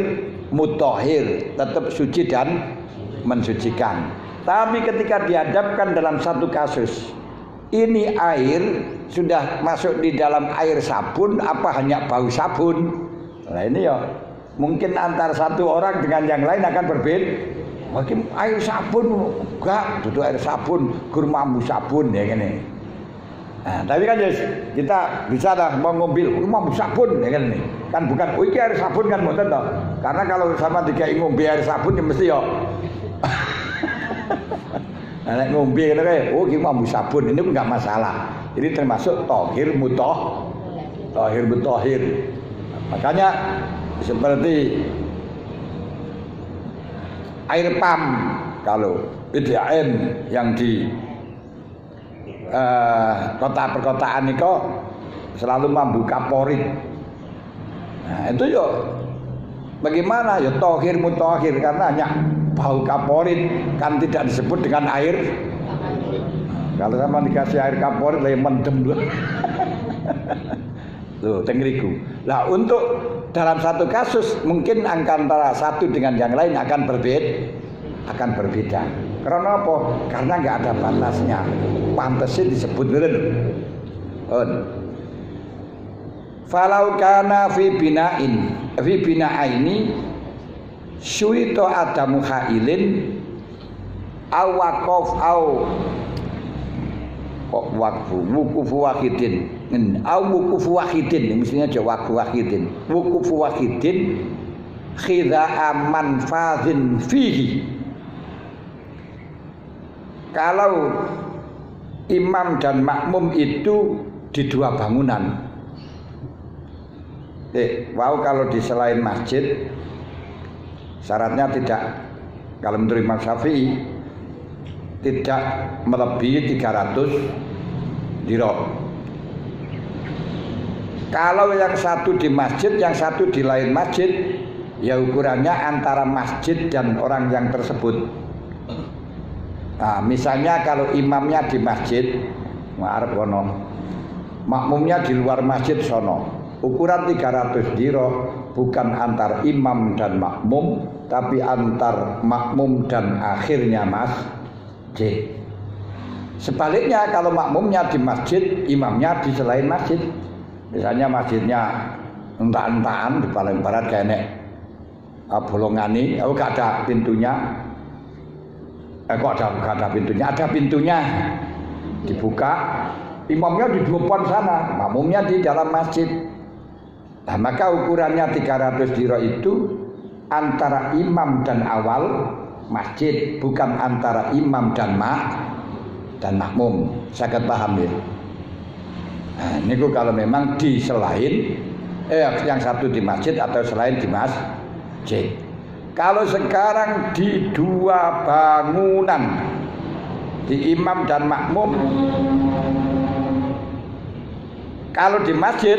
S1: mutohir, tetap suci dan mensucikan. Tapi ketika dihadapkan dalam satu kasus ini air sudah masuk di dalam air sabun apa hanya bau sabun? Nah ini ya mungkin antara satu orang dengan yang lain akan berbeda. Mungkin air sabun enggak duduk air sabun gurmamu sabun ya gini. Nah, tapi kan ya kita bisa lah mau ngombil gurmamu sabun ya kan ini kan bukan oh ini air sabun kan mau toh? Karena kalau sama tiga ngombe air sabun ya mesti ya Nah, ngombe ngono kae, oh iki mambu sabun ini enggak masalah. Ini termasuk tohir mutoh, tohir mutohir. Makanya seperti air pam kalau PDAM yang di uh, kota perkotaan itu selalu mambu kaporit. Nah, itu yo bagaimana ya tohir mutohir karena hanya bau kaporit kan tidak disebut dengan air. Kalau sama dikasih air kaporit lah mendem dulu tuh tengriku nah untuk dalam satu kasus mungkin angka antara satu dengan yang lain akan berbeda akan berbeda. Karena apa? karena nggak ada batasnya. Pantasnya disebut dulu Falau kana fi bina'in fi bina'aini Syuito adamu hailin Au wakof au Kok wakfu Wukufu wahidin Au wukufu wahidin Mestinya aja wakfu wahidin Wukufu wahidin aman fadhin fihi. Kalau Imam dan makmum itu Di dua bangunan. Eh, wow kalau di selain masjid Syaratnya tidak kalau menurut Imam Syafi'i tidak melebihi 300 dirham. Kalau yang satu di masjid, yang satu di lain masjid, ya ukurannya antara masjid dan orang yang tersebut. Nah, misalnya kalau imamnya di masjid, ngarep. Makmumnya di luar masjid sono. Ukuran 300 dirham bukan antar imam dan makmum tapi antar makmum dan akhirnya masjid. Sebaliknya kalau makmumnya di masjid, imamnya di selain masjid. Misalnya masjidnya entah-entahan di paling barat kayak nek bolongan ini, oh gak ada pintunya. Eh kok ada gak ada pintunya? Ada pintunya dibuka. Imamnya di depan sana, makmumnya di dalam masjid. Nah, maka ukurannya 300 diro itu antara imam dan awal masjid bukan antara imam dan mak dan makmum. Saya paham ya? Nah, ini kalau memang di selain eh yang satu di masjid atau selain di masjid. Kalau sekarang di dua bangunan di imam dan makmum kalau di masjid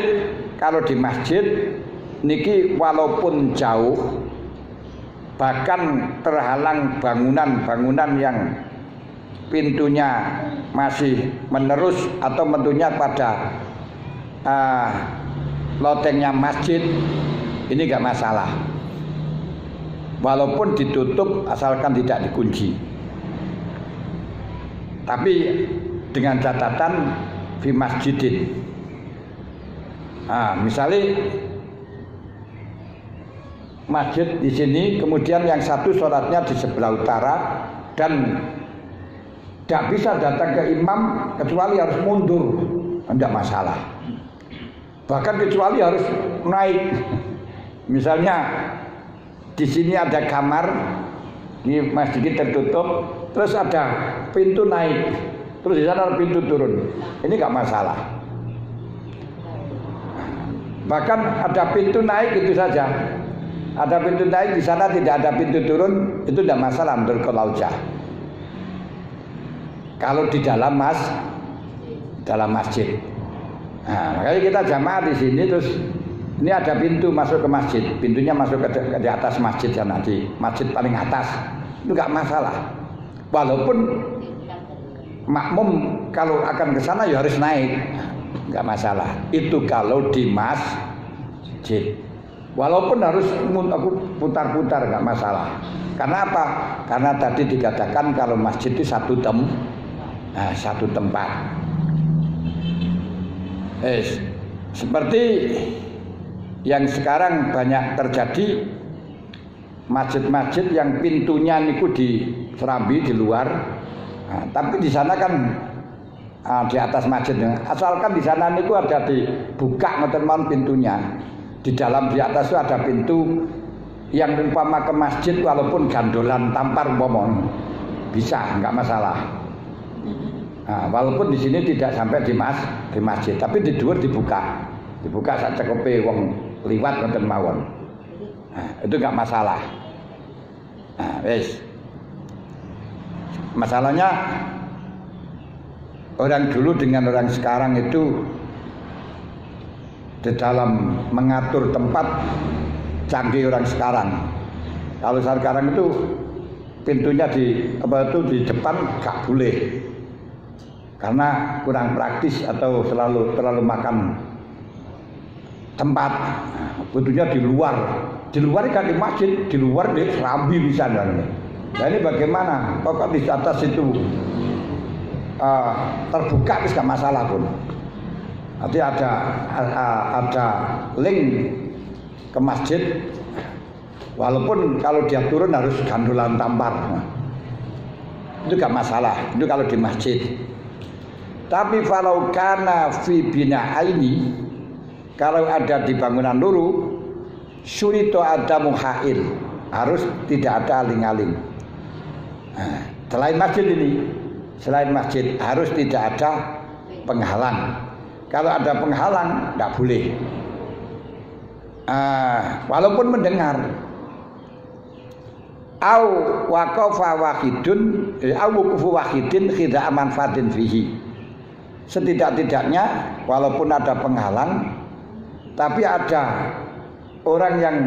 S1: kalau di masjid niki walaupun jauh bahkan terhalang bangunan-bangunan yang pintunya masih menerus atau tentunya pada uh, lotengnya masjid ini gak masalah. Walaupun ditutup asalkan tidak dikunci. Tapi dengan catatan fi masjidin. Nah, misalnya masjid di sini, kemudian yang satu sholatnya di sebelah utara dan tidak bisa datang ke imam kecuali harus mundur, tidak masalah. Bahkan kecuali harus naik. Misalnya di sini ada kamar, di masjid tertutup, terus ada pintu naik, terus di sana ada pintu turun. Ini nggak masalah. Bahkan ada pintu naik itu saja. Ada pintu naik di sana tidak ada pintu turun, itu tidak masalah menurut Kolaujah. Kalau di dalam mas, dalam masjid. Nah, makanya kita jamaah di sini terus ini ada pintu masuk ke masjid, pintunya masuk ke, ke di atas masjid sana di masjid paling atas. Itu nggak masalah. Walaupun makmum kalau akan ke sana ya harus naik, nggak masalah. Itu kalau di masjid. Walaupun harus aku putar-putar nggak masalah. Karena apa? Karena tadi dikatakan kalau masjid itu satu tem, nah, satu tempat. Eh, seperti yang sekarang banyak terjadi masjid-masjid yang pintunya niku di Serambi di luar. Nah, tapi di sana kan uh, di atas masjid asalkan di sana niku ada dibuka ngoten pintunya. Di dalam di atas itu ada pintu yang umpama ke masjid walaupun gandolan tampar umpama bisa nggak masalah. Nah, walaupun di sini tidak sampai di mas di masjid, tapi di luar dibuka, dibuka saat cekope wong liwat ngoten mawon. Nah, itu nggak masalah. Nah, wes. Masalahnya orang dulu dengan orang sekarang itu di dalam mengatur tempat canggih orang sekarang. Kalau sekarang itu pintunya di apa itu di depan gak boleh. Karena kurang praktis atau selalu terlalu makan tempat. Butuhnya di luar. Di luar kan di masjid di luar di serambi bisa nah ini bagaimana? Pokok di atas itu uh, terbuka bisa masalah pun. Nanti ada uh, ada link ke masjid. Walaupun kalau dia turun harus gandulan tampar. Nah, itu gak masalah. Itu kalau di masjid. Tapi kalau karena fi bina ini kalau ada di bangunan luru surito ada muhail harus tidak ada aling-aling. Nah, selain masjid ini selain masjid harus tidak ada penghalang. Kalau ada penghalang tidak boleh. Uh, walaupun mendengar. Au waqafa wahidun eh, au wukufu wahidin khida manfaatin fihi. Setidak-tidaknya walaupun ada penghalang tapi ada orang yang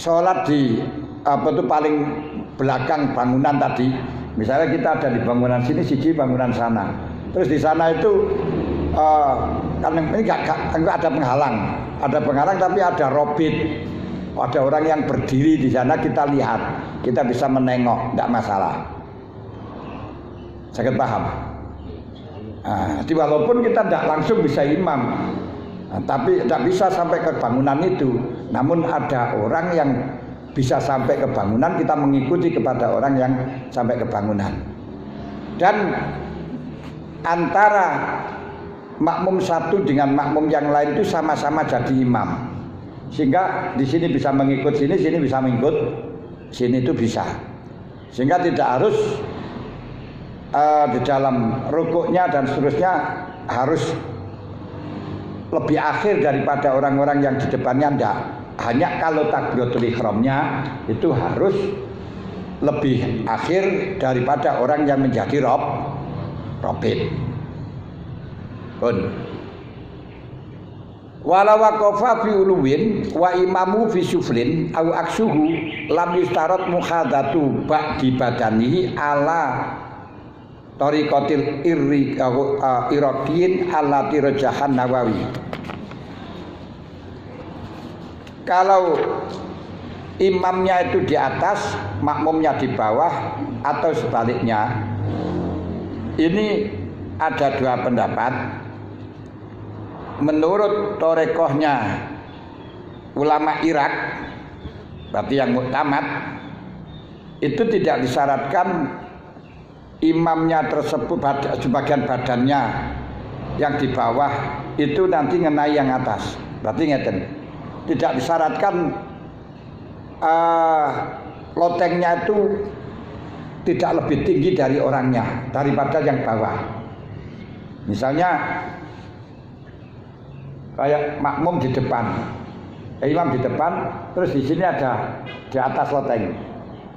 S1: sholat di apa itu paling belakang bangunan tadi misalnya kita ada di bangunan sini siji bangunan sana. Terus di sana itu uh, kan ini gak, gak, ada penghalang. Ada penghalang tapi ada robit. Ada orang yang berdiri di sana kita lihat. Kita bisa menengok tidak masalah. Saya paham? Nah, walaupun kita tidak langsung bisa imam Nah, tapi tidak bisa sampai ke bangunan itu. Namun ada orang yang bisa sampai ke bangunan, kita mengikuti kepada orang yang sampai ke bangunan. Dan antara makmum satu dengan makmum yang lain itu sama-sama jadi imam. Sehingga di sini bisa mengikut sini, sini bisa mengikut sini itu bisa. Sehingga tidak harus uh, di dalam rukuknya dan seterusnya harus lebih akhir daripada orang-orang yang di depannya ndak. Hanya kalau takbiratul ihramnya itu harus lebih akhir daripada orang yang menjadi rob robin. Pun. Walau waqafa fi uluwin wa imamu fi suflin au aksuhu lam yustarat muhadatu ba'di badanihi ala tariqatil irri uh, iraqiyin allati rajahan nawawi kalau imamnya itu di atas makmumnya di bawah atau sebaliknya ini ada dua pendapat menurut torekohnya ulama Irak berarti yang muktamad itu tidak disyaratkan imamnya tersebut sebagian badannya yang di bawah itu nanti ngenai yang atas. Berarti ngeten. Tidak disyaratkan uh, lotengnya itu tidak lebih tinggi dari orangnya daripada yang bawah. Misalnya kayak makmum di depan, imam di depan, terus di sini ada di atas loteng.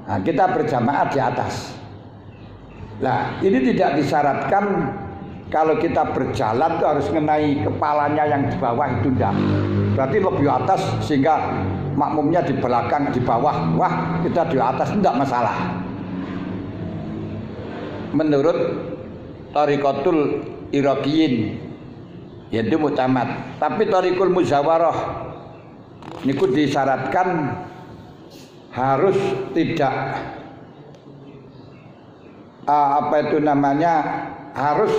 S1: Nah, kita berjamaah di atas. Nah, ini tidak disyaratkan kalau kita berjalan itu harus mengenai kepalanya yang di bawah itu enggak. Berarti lebih atas sehingga makmumnya di belakang di bawah. Wah, kita di atas enggak masalah. Menurut Tariqatul Iraqiyin yaitu mutamad. Tapi Tariqul Muzawarah niku disyaratkan harus tidak uh, apa itu namanya harus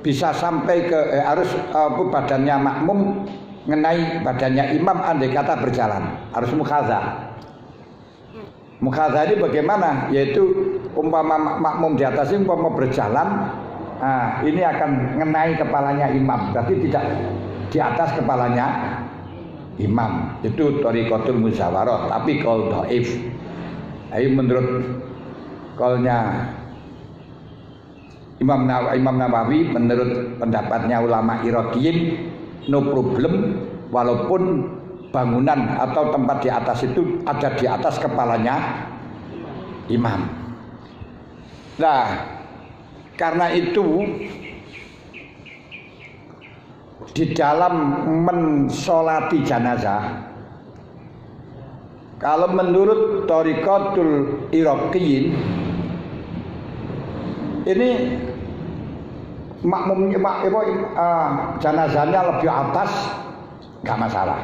S1: bisa sampai ke eh, harus uh, badannya makmum mengenai badannya imam andai kata berjalan. Harus mukhaza mukhaza ini bagaimana? Yaitu umpama makmum di atas umpama berjalan nah, ini akan mengenai kepalanya imam. Berarti tidak di atas kepalanya imam. Itu torikotul musyawarah tapi kalau doif ayo menurut kolnya Imam Nawawi, Imam Nawawi menurut pendapatnya ulama Iraqiyin no problem walaupun bangunan atau tempat di atas itu ada di atas kepalanya imam. Nah, karena itu di dalam mensolati jenazah kalau menurut Torikotul Iraqiyin ini makmumnya mak, uh, jenazahnya lebih atas nggak masalah.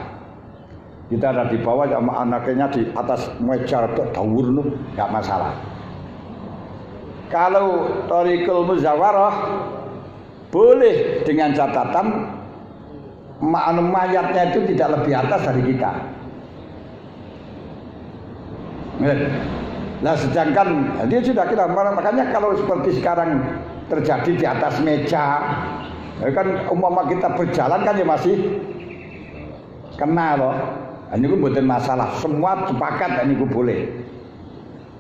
S1: Kita ada di bawah sama anaknya di atas meja dawur nggak masalah. Kalau Torikul Muzawarah boleh dengan catatan mayatnya itu tidak lebih atas dari kita. Nah sedangkan dia sudah kita makanya kalau seperti sekarang terjadi di atas meja ya kan umpama kita berjalan kan ya masih kena loh. Nah, ini pun bukan masalah. Semua sepakat ini pun boleh.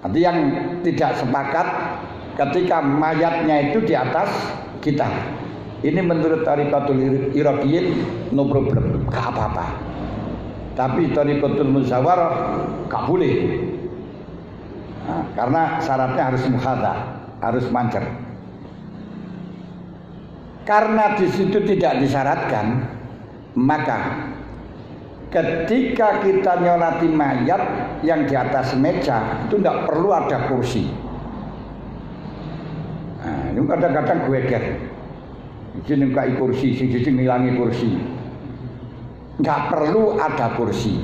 S1: Nanti yang tidak sepakat ketika mayatnya itu di atas kita. Ini menurut tarikatul iraqiyin no problem. Gak apa-apa. Tapi tarikatul muzawarah gak boleh karena syaratnya harus muhadha harus mancer karena di situ tidak disyaratkan, maka ketika kita nyolati mayat yang di atas meja itu tidak perlu ada kursi. Nah, ini kadang-kadang gue ger. Kai kursi, sini ngilangi kursi. Nggak perlu ada kursi.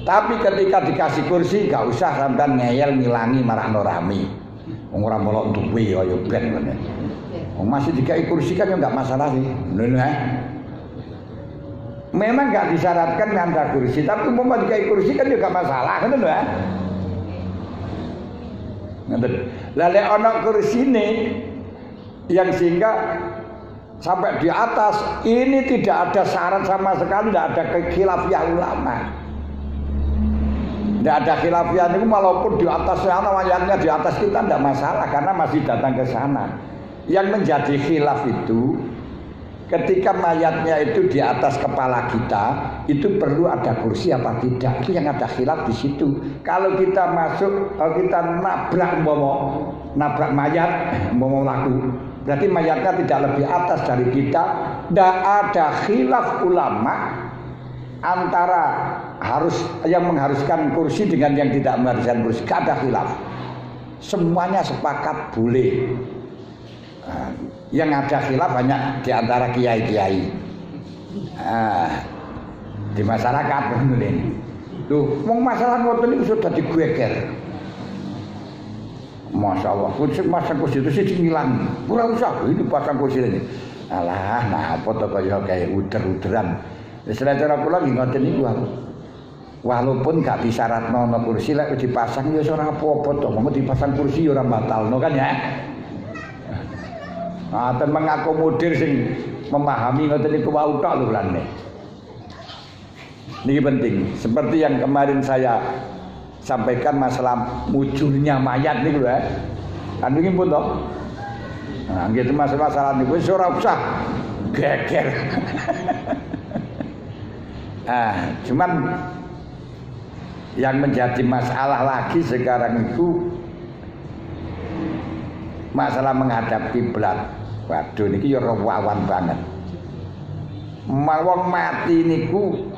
S1: Tapi ketika dikasih kursi, nggak usah sampai ngeyel ngilangi marah norami. Orang molok duwe ya ben Oh, masih dikai kursi kan ya nggak masalah sih. Benar eh? Memang nggak disyaratkan nganta kursi, tapi mau dikai kursi kan juga masalah, kan eh? Lalu anak kursi ini yang sehingga sampai di atas ini tidak ada syarat sama sekali, tidak ada kekhilafiyah ulama. Tidak ada khilafiyah itu walaupun di atas sana wayangnya di atas kita tidak masalah karena masih datang ke sana. Yang menjadi khilaf itu ketika mayatnya itu di atas kepala kita itu perlu ada kursi apa tidak? Itu yang ada khilaf di situ. Kalau kita masuk kalau kita nabrak mau nabrak mayat mau laku berarti mayatnya tidak lebih atas dari kita. Tidak ada khilaf ulama antara harus yang mengharuskan kursi dengan yang tidak mengharuskan kursi tidak ada khilaf semuanya sepakat boleh Nah, yang ada khilaf banyak di antara kiai-kiai. Nah, di masyarakat ini. Tuh, mau masalah ngoten ini sudah digeger. Masya Allah, kursi pasang kursi itu sih ngilang. Kurang usah, ini pasang kursi ini. Alah, nah apa tuh kaya kayak uder-uderan. Istilah cara kula nggih ngoten niku Walaupun gak disyaratno no kursi lek dipasang ya ora apa-apa to. Mau dipasang kursi ya ora batalno kan ya. Nah, mengakomodir sing memahami ngoten niku wau tok lho lane. Ini penting. Seperti yang kemarin saya sampaikan masalah mujurnya mayat nih ya. Kan ini pun toh. Nah, gitu masalah-masalah niku wis ora usah geger. ah, cuman yang menjadi masalah lagi sekarang itu masalah menghadap kiblat. Waduh niki ya rawan banget. Mawang mati niku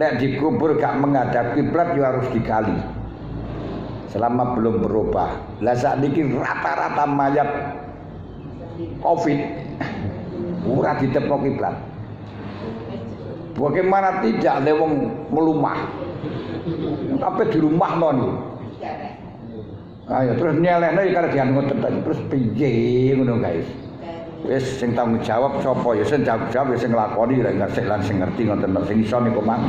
S1: nek dikubur gak menghadap kiblat ya harus dikali. Selama belum berubah. Lah saat ini rata-rata mayat Covid ora ditepok kiblat. Bagaimana tidak lewong melumah apa di rumah non ayo terus nyelehno ya karena dianu ngoten terus piye ngono guys. Wis sing tanggung jawab sapa? Ya sing tanggung jawab ya sing nglakoni lek enggak sing lan sing ngerti ngoten sing iso niku mang.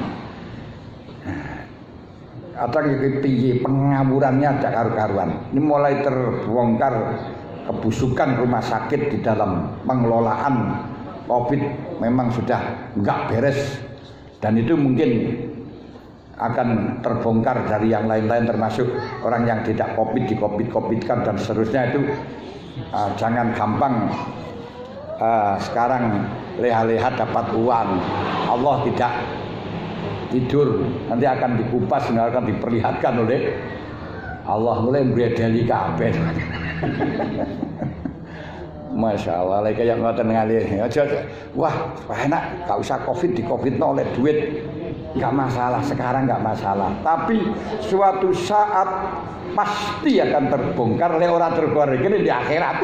S1: Atau iki piye pengawurannya ada karu-karuan. Ini mulai terbongkar kebusukan rumah sakit di dalam pengelolaan Covid. Memang sudah enggak beres. Dan itu mungkin akan terbongkar dari yang lain-lain termasuk orang yang tidak covid di covid covidkan dan seterusnya itu uh, jangan gampang uh, sekarang leha-leha dapat uang. Allah tidak tidur nanti akan dikupas akan diperlihatkan oleh Allah. Mulai beredeli kabeh. Masya Allah, lagi kayak ngoten ngalih. Wah, enak, gak usah covid di covid oleh duit nggak masalah sekarang nggak masalah. Tapi suatu saat pasti akan terbongkar oleh orang ini di akhirat.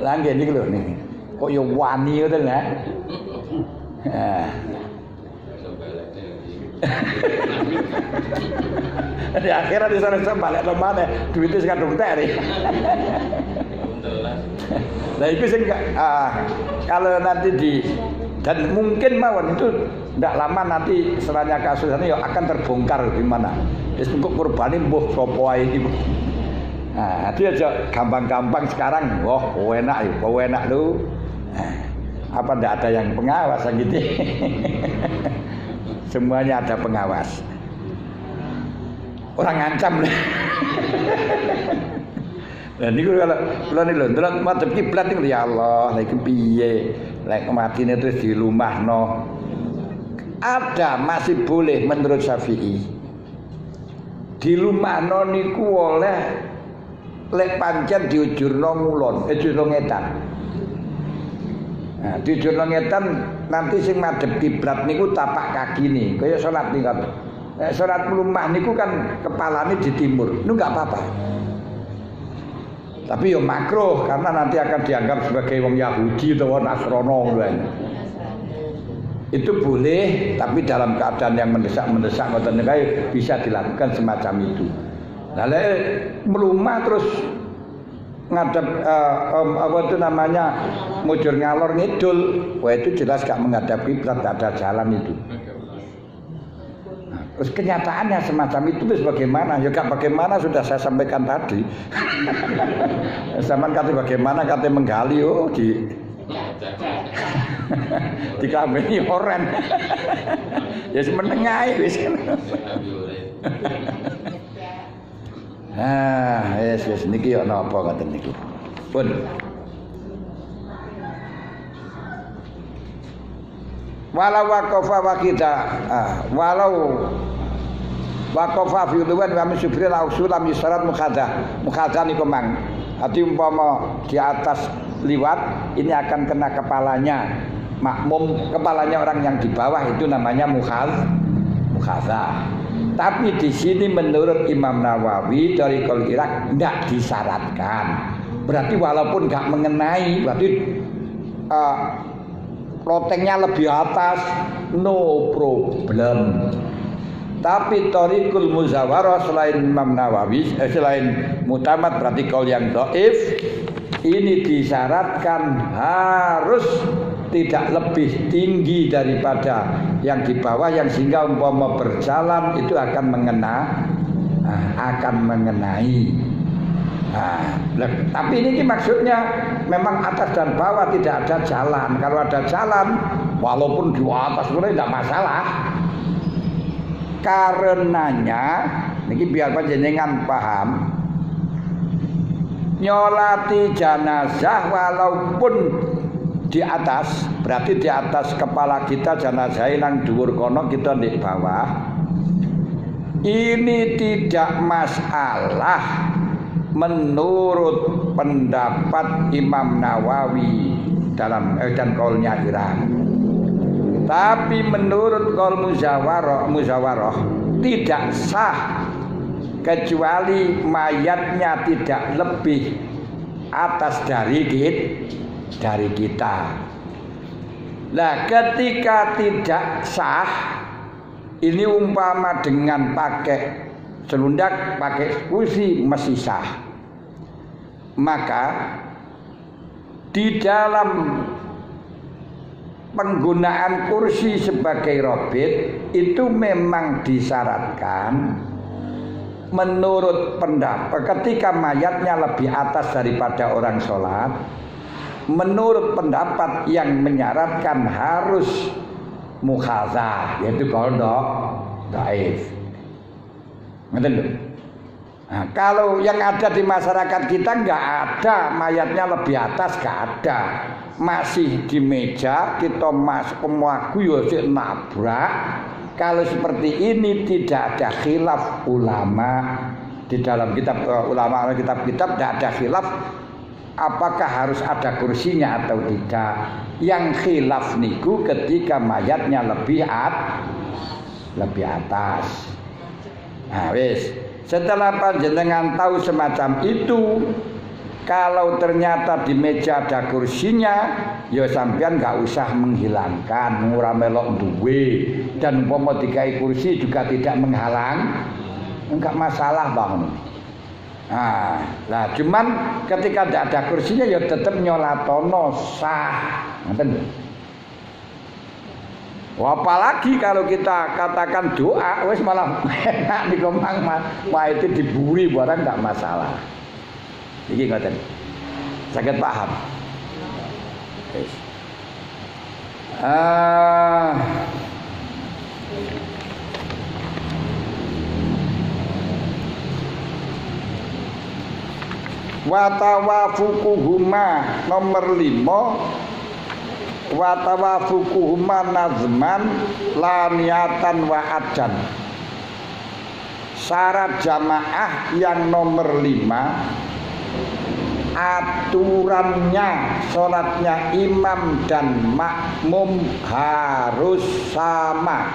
S1: Lagi ini loh nih. Kok ya wani itu lah di akhirat di sana sana balik ke mana? Duitnya sekarang teri nah itu sih ah, kalau nanti di dan mungkin mawon itu tidak lama nanti setelahnya kasus ini ya akan terbongkar gimana. Wis engko kurbane mbuh sapa iki nah itu aja gampang-gampang sekarang. Wah oh, enak ya oh, enak lu nah, apa tidak ada yang pengawas gitu semuanya ada pengawas. Orang ngancam. Dan niku kalau kula niku lho, ndelok madhep kiblat niku ya Allah, lagi piye? Lek matine terus dilumahno. Ada masih boleh menurut Syafi'i. Dilumahno niku oleh lek pancen diujurno ngulon, eh diujurno ngetan. Nah, diujurno ngetan nanti sing madhep kiblat niku tapak kaki nih, kaya salat kan. Eh, salat rumah niku kan kepalanya di timur. Itu enggak apa-apa. Tapi ya makruh karena nanti akan dianggap sebagai wong Yahudi atau Nasrono itu boleh tapi dalam keadaan yang mendesak-mendesak ngoten bisa dilakukan semacam itu. Lalu melumah terus ngadep uh, um, apa itu namanya mujur ngalor ngidul, wah itu jelas gak menghadap kiblat, ada jalan itu. Terus kenyataannya semacam itu terus bagaimana? Ya bagaimana sudah saya sampaikan tadi. Zaman kata bagaimana kata menggali oh di di kambing oren. ya semenengah wis. Ah, yes yes niki ana apa ngoten niku. Pun walau waqafa wa kita ah, walau waqafa fi duwan wa misufri la usulam yusrat mukhadah niku mang hati umpama di atas liwat ini akan kena kepalanya. Makmum kepalanya orang yang di bawah itu namanya mukhaz mukhadah tapi di sini menurut Imam Nawawi dari kol Irak tidak disyaratkan. Berarti walaupun nggak mengenai berarti uh, lotengnya lebih atas. No problem. Tapi Torikul Muzawarah selain Imam Nawawi eh, selain Mutamad berarti kol yang doif ini disyaratkan harus tidak lebih tinggi daripada yang di bawah yang sehingga umpama berjalan itu akan mengena nah, akan mengenai nah, tapi ini maksudnya memang atas dan bawah tidak ada jalan. Kalau ada jalan walaupun di atas pun tidak masalah. Karenanya ini biar panjenengan paham nyolati jenazah walaupun di atas berarti di atas kepala kita jenazah yang dhuwur kono kita di bawah ini tidak masalah menurut pendapat Imam Nawawi dalam eh, dan kaulnya Iran tapi menurut kol muzawaroh, muzawaroh tidak sah kecuali mayatnya tidak lebih atas dari kita, dari kita. Nah, ketika tidak sah ini umpama dengan pakai selundak, pakai kursi masih sah. Maka di dalam penggunaan kursi sebagai robit itu memang disyaratkan menurut pendapat ketika mayatnya lebih atas daripada orang sholat menurut pendapat yang menyaratkan harus mukhaza yaitu kalau daif Nah, kalau yang ada di masyarakat kita nggak ada mayatnya lebih atas nggak ada. Masih di meja kita masuk pemwaku ya nabrak. Kalau seperti ini tidak ada khilaf ulama. Di dalam kitab uh, ulama kitab-kitab tidak ada khilaf. Apakah harus ada kursinya atau tidak? Yang khilaf niku ketika mayatnya lebih at lebih atas nah wis setelah panjenengan tahu semacam itu, kalau ternyata di meja ada kursinya, ya sampean nggak usah menghilangkan, murah melok duwe dan umpama dikai kursi juga tidak menghalang, enggak masalah bang. Nah, nah cuman ketika tidak ada kursinya ya tetap nyolatono sah. Ngerti apalagi kalau kita katakan doa, wes malah enak di kemang mah itu diburi barang nggak masalah. Ini ngoten. Sakit paham. Yes. Uh, watawafukuhuma nomor lima wa tawafuquhuma nazman laniatan wa adan. Syarat jamaah yang nomor lima aturannya sholatnya imam dan makmum harus sama